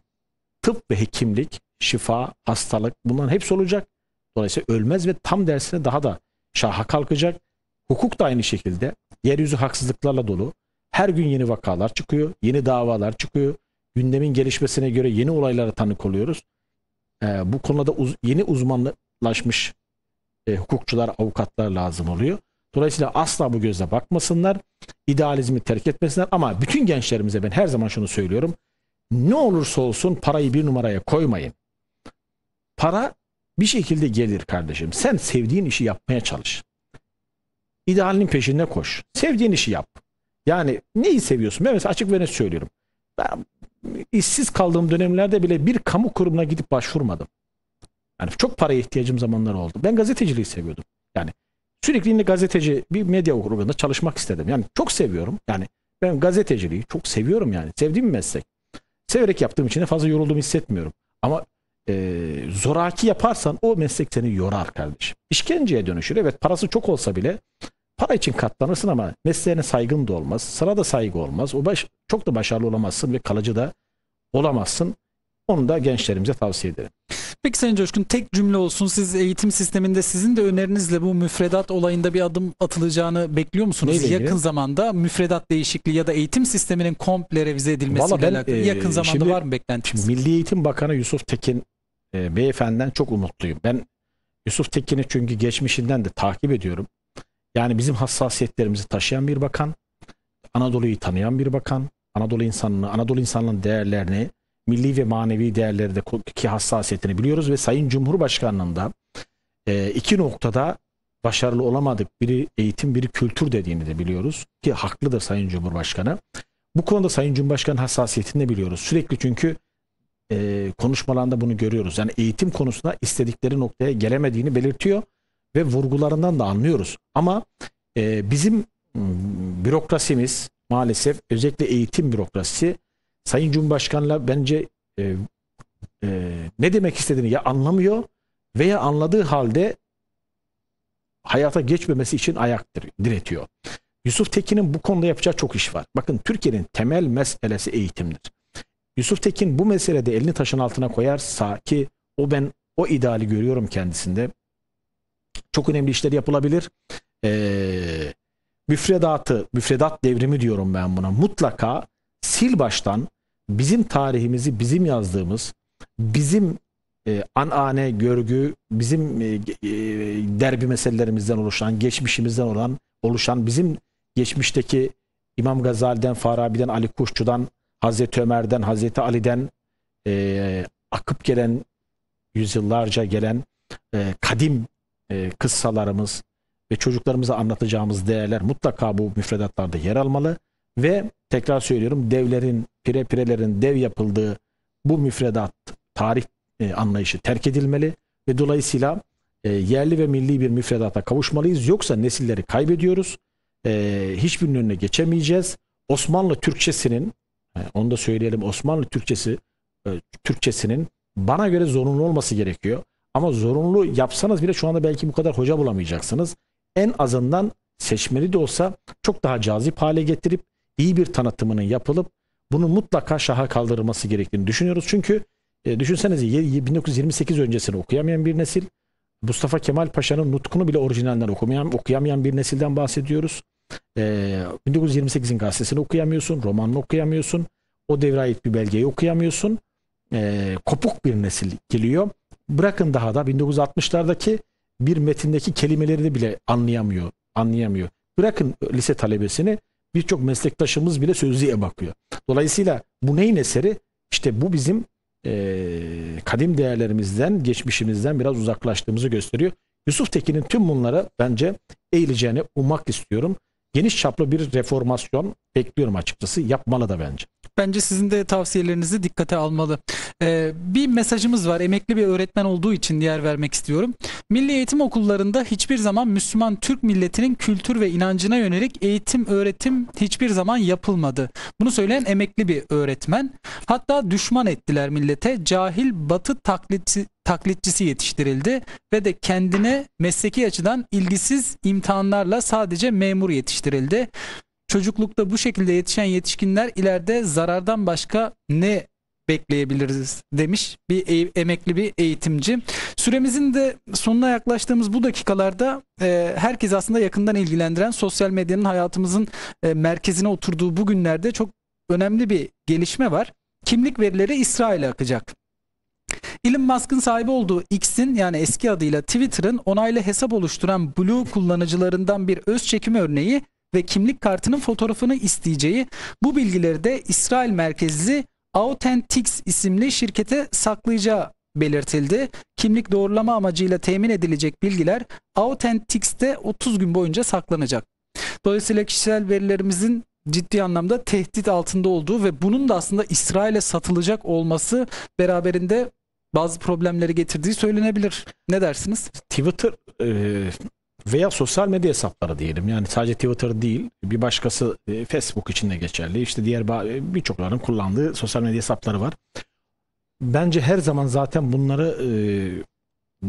tıp ve hekimlik, şifa, hastalık bunların hepsi olacak. Dolayısıyla ölmez ve tam dersine daha da şaha kalkacak. Hukuk da aynı şekilde. Yeryüzü haksızlıklarla dolu. Her gün yeni vakalar çıkıyor, yeni davalar çıkıyor. Gündemin gelişmesine göre yeni olaylara tanık oluyoruz. Ee, bu konuda uz- yeni uzmanlaşmış e, hukukçular, avukatlar lazım oluyor. Dolayısıyla asla bu gözle bakmasınlar. idealizmi terk etmesinler. Ama bütün gençlerimize ben her zaman şunu söylüyorum. Ne olursa olsun parayı bir numaraya koymayın. Para bir şekilde gelir kardeşim. Sen sevdiğin işi yapmaya çalış. İdealinin peşinde koş. Sevdiğin işi yap. Yani neyi seviyorsun? Ben mesela açık ve net söylüyorum. Ben işsiz kaldığım dönemlerde bile bir kamu kurumuna gidip başvurmadım. Yani çok paraya ihtiyacım zamanlar oldu. Ben gazeteciliği seviyordum. Yani sürekli yine gazeteci bir medya grubunda çalışmak istedim. Yani çok seviyorum. Yani ben gazeteciliği çok seviyorum yani. Sevdiğim bir meslek. Severek yaptığım için de fazla yorulduğumu hissetmiyorum. Ama e, zoraki yaparsan o meslek seni yorar kardeşim. İşkenceye dönüşür. Evet parası çok olsa bile para için katlanırsın ama mesleğine saygın da olmaz. Sana da saygı olmaz. O baş, çok da başarılı olamazsın ve kalıcı da olamazsın. Onu da gençlerimize tavsiye ederim. Peki Sayın Coşkun tek cümle olsun. Siz eğitim sisteminde sizin de önerinizle bu müfredat olayında bir adım atılacağını bekliyor musunuz? Neyle ilgili? Yakın zamanda müfredat değişikliği ya da eğitim sisteminin komple revize edilmesiyle Valla ben, alakalı. e, Yakın zamanda şimdi- var mı beklentiniz? Milli Eğitim Bakanı Yusuf Tekin e, beyefendiden çok umutluyum. Ben Yusuf Tekin'i çünkü geçmişinden de takip ediyorum. Yani bizim hassasiyetlerimizi taşıyan bir bakan, Anadolu'yu tanıyan bir bakan, Anadolu insanını, Anadolu insanının değerlerini, milli ve manevi değerleri de ki hassasiyetini biliyoruz ve Sayın Cumhurbaşkanı'nın da e, iki noktada başarılı olamadık. Biri eğitim, biri kültür dediğini de biliyoruz ki haklıdır Sayın Cumhurbaşkanı. Bu konuda Sayın Cumhurbaşkanı hassasiyetini de biliyoruz. Sürekli çünkü e, konuşmalarında bunu görüyoruz. Yani eğitim konusunda istedikleri noktaya gelemediğini belirtiyor ve vurgularından da anlıyoruz. Ama e, bizim bürokrasimiz maalesef özellikle eğitim bürokrasisi Sayın Cumhurbaşkanı'yla bence e, e, ne demek istediğini ya anlamıyor veya anladığı halde hayata geçmemesi için ayak dir- diretiyor. Yusuf Tekin'in bu konuda yapacağı çok iş var. Bakın Türkiye'nin temel meselesi eğitimdir. Yusuf Tekin bu meselede elini taşın altına koyarsa ki o ben o ideali görüyorum kendisinde. Çok önemli işler yapılabilir. Ee, müfredatı, müfredat devrimi diyorum ben buna. Mutlaka sil baştan bizim tarihimizi bizim yazdığımız, bizim e, anane, görgü, bizim e, e, derbi meselelerimizden oluşan, geçmişimizden olan oluşan bizim geçmişteki İmam Gazali'den, Farabi'den, Ali Kuşçu'dan, Hazreti Ömer'den, Hazreti Ali'den e, akıp gelen yüzyıllarca gelen e, kadim e, kıssalarımız ve çocuklarımıza anlatacağımız değerler mutlaka bu müfredatlarda yer almalı ve tekrar söylüyorum devlerin, pire pirelerin dev yapıldığı bu müfredat tarih e, anlayışı terk edilmeli ve dolayısıyla e, yerli ve milli bir müfredata kavuşmalıyız. Yoksa nesilleri kaybediyoruz. E, hiçbirinin önüne geçemeyeceğiz. Osmanlı Türkçesinin onu da söyleyelim Osmanlı Türkçesi e, Türkçesinin bana göre zorunlu olması gerekiyor. Ama zorunlu yapsanız bile şu anda belki bu kadar hoca bulamayacaksınız. En azından seçmeli de olsa çok daha cazip hale getirip iyi bir tanıtımının yapılıp bunun mutlaka şaha kaldırılması gerektiğini düşünüyoruz. Çünkü e, düşünsenize ye- 1928 öncesini okuyamayan bir nesil, Mustafa Kemal Paşa'nın nutkunu bile orijinalinden okumayan, okuyamayan bir nesilden bahsediyoruz. E, 1928'in gazetesini okuyamıyorsun, romanını okuyamıyorsun, o devre ait bir belgeyi okuyamıyorsun. E, kopuk bir nesil geliyor. Bırakın daha da 1960'lardaki bir metindeki kelimeleri de bile anlayamıyor, anlayamıyor. Bırakın lise talebesini birçok meslektaşımız bile sözlüğe bakıyor. Dolayısıyla bu neyin eseri? İşte bu bizim e, kadim değerlerimizden, geçmişimizden biraz uzaklaştığımızı gösteriyor. Yusuf Tekin'in tüm bunlara bence eğileceğini ummak istiyorum. Geniş çaplı bir reformasyon bekliyorum açıkçası. Yapmalı da bence. Bence sizin de tavsiyelerinizi dikkate almalı. Ee, bir mesajımız var. Emekli bir öğretmen olduğu için yer vermek istiyorum. Milli eğitim okullarında hiçbir zaman Müslüman Türk milletinin kültür ve inancına yönelik eğitim, öğretim hiçbir zaman yapılmadı. Bunu söyleyen emekli bir öğretmen. Hatta düşman ettiler millete. Cahil batı taklitçi, taklitçisi yetiştirildi ve de kendine mesleki açıdan ilgisiz imtihanlarla sadece memur yetiştirildi çocuklukta bu şekilde yetişen yetişkinler ileride zarardan başka ne bekleyebiliriz demiş bir e- emekli bir eğitimci. Süremizin de sonuna yaklaştığımız bu dakikalarda e, herkes aslında yakından ilgilendiren sosyal medyanın hayatımızın e, merkezine oturduğu bu günlerde çok önemli bir gelişme var. Kimlik verileri İsrail'e akacak. Elon Musk'ın sahibi olduğu X'in yani eski adıyla Twitter'ın onaylı hesap oluşturan Blue kullanıcılarından bir öz çekim örneği ve kimlik kartının fotoğrafını isteyeceği bu bilgileri de İsrail merkezli Authentics isimli şirkete saklayacağı belirtildi. Kimlik doğrulama amacıyla temin edilecek bilgiler Authentics'te 30 gün boyunca saklanacak. Dolayısıyla kişisel verilerimizin ciddi anlamda tehdit altında olduğu ve bunun da aslında İsrail'e satılacak olması beraberinde bazı problemleri getirdiği söylenebilir. Ne dersiniz? Twitter e, veya sosyal medya hesapları diyelim. Yani sadece Twitter değil, bir başkası e, Facebook için de geçerli. İşte diğer e, birçokların kullandığı sosyal medya hesapları var. Bence her zaman zaten bunları e,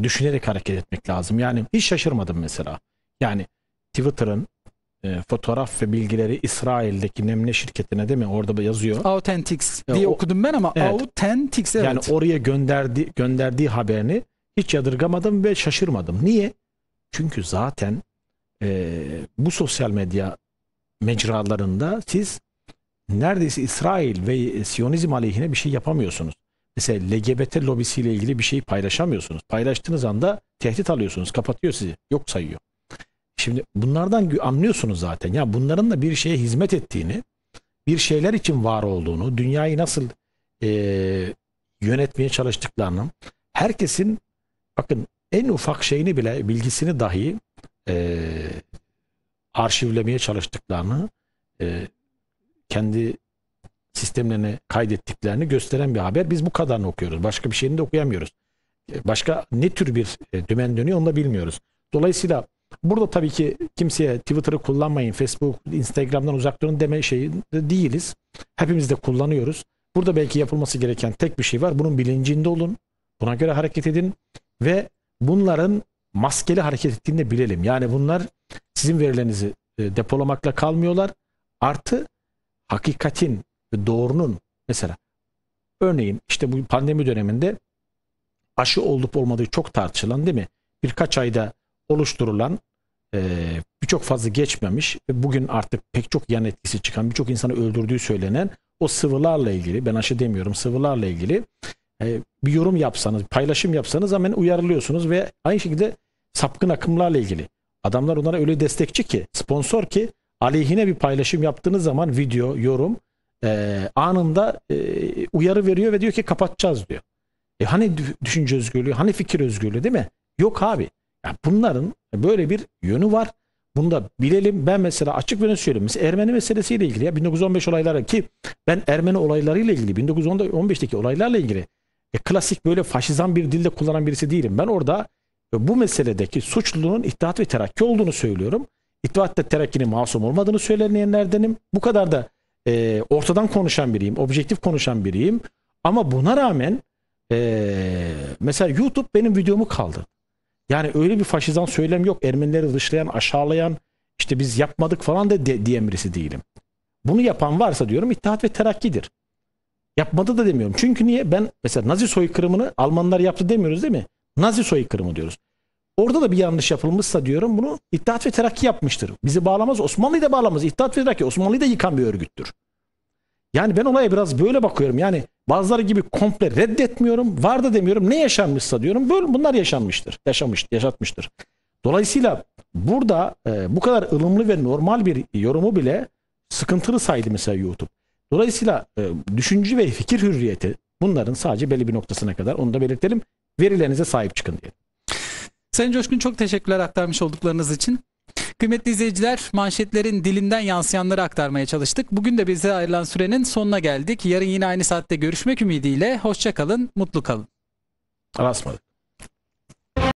düşünerek hareket etmek lazım. Yani hiç şaşırmadım mesela. Yani Twitter'ın e, fotoğraf ve bilgileri İsrail'deki Nemne şirketine değil mi? Orada yazıyor. Authentics diye o- okudum ben ama Evet. Authentics evet. Yani oraya gönderdi, gönderdiği haberini hiç yadırgamadım ve şaşırmadım. Niye? Çünkü zaten e, bu sosyal medya mecralarında siz neredeyse İsrail ve Siyonizm aleyhine bir şey yapamıyorsunuz. Mesela LGBT lobisiyle ilgili bir şey paylaşamıyorsunuz. Paylaştığınız anda tehdit alıyorsunuz. Kapatıyor sizi. Yok sayıyor. Şimdi bunlardan anlıyorsunuz zaten. Ya bunların da bir şeye hizmet ettiğini, bir şeyler için var olduğunu, dünyayı nasıl e, yönetmeye çalıştıklarını, herkesin bakın en ufak şeyini bile bilgisini dahi e, arşivlemeye çalıştıklarını, e, kendi sistemlerine kaydettiklerini gösteren bir haber. Biz bu kadarını okuyoruz. Başka bir şeyini de okuyamıyoruz. E, Başka ne tür bir e, dümen dönüyor onu da bilmiyoruz. Dolayısıyla burada tabii ki kimseye Twitter'ı kullanmayın, Facebook, Instagram'dan uzak durun deme şeyi de değiliz. Hepimiz de kullanıyoruz. Burada belki yapılması gereken tek bir şey var. Bunun bilincinde olun. Buna göre hareket edin ve bunların maskeli hareket ettiğini de bilelim. Yani bunlar sizin verilerinizi e, depolamakla kalmıyorlar. Artı hakikatin doğrunun mesela örneğin işte bu pandemi döneminde aşı olup olmadığı çok tartışılan değil mi? Birkaç ayda oluşturulan e, birçok fazla geçmemiş ve bugün artık pek çok yan etkisi çıkan birçok insanı öldürdüğü söylenen o sıvılarla ilgili ben aşı demiyorum sıvılarla ilgili bir yorum yapsanız paylaşım yapsanız hemen uyarılıyorsunuz ve aynı şekilde sapkın akımlarla ilgili adamlar onlara öyle destekçi ki sponsor ki aleyhine bir paylaşım yaptığınız zaman video yorum e, anında e, uyarı veriyor ve diyor ki kapatacağız diyor. E hani dü- düşünce özgürlüğü, hani fikir özgürlüğü değil mi? Yok abi. Yani bunların böyle bir yönü var. Bunu da bilelim. Ben mesela açık ve söyleyeyim. Mesela Ermeni meselesiyle ilgili ya 1915 olayları ki ben Ermeni olaylarıyla ilgili 1915'teki olaylarla ilgili e, klasik böyle faşizan bir dilde kullanan birisi değilim. Ben orada e, bu meseledeki suçluluğun İttihat ve Terakki olduğunu söylüyorum. İttihat ve Terakki'nin masum olmadığını söyleyenlerdenim. Bu kadar da e, ortadan konuşan biriyim, objektif konuşan biriyim. Ama buna rağmen e, mesela YouTube benim videomu kaldı. Yani öyle bir faşizan söylem yok. Ermenileri dışlayan, aşağılayan, işte biz yapmadık falan da de, diyen birisi değilim. Bunu yapan varsa diyorum İttihat ve Terakki'dir. Yapmadı da demiyorum. Çünkü niye? Ben mesela Nazi soykırımını Almanlar yaptı demiyoruz değil mi? Nazi soykırımı diyoruz. Orada da bir yanlış yapılmışsa diyorum bunu İttihat ve Terakki yapmıştır. Bizi bağlamaz, Osmanlı'yı da bağlamaz. İttihat ve Terakki Osmanlı'yı da yıkan bir örgüttür. Yani ben olaya biraz böyle bakıyorum. Yani bazıları gibi komple reddetmiyorum. Var da demiyorum. Ne yaşanmışsa diyorum. Böyle bunlar yaşanmıştır. Yaşamış, yaşatmıştır. Dolayısıyla burada e, bu kadar ılımlı ve normal bir yorumu bile sıkıntılı saydı mesela YouTube. Dolayısıyla e, düşünce ve fikir hürriyeti bunların sadece belli bir noktasına kadar onu da belirtelim. Verilerinize sahip çıkın diye. Sayın Coşkun çok teşekkürler aktarmış olduklarınız için. Kıymetli izleyiciler manşetlerin dilinden yansıyanları aktarmaya çalıştık. Bugün de bize ayrılan sürenin sonuna geldik. Yarın yine aynı saatte görüşmek ümidiyle. Hoşçakalın, mutlu kalın. Alasmadık.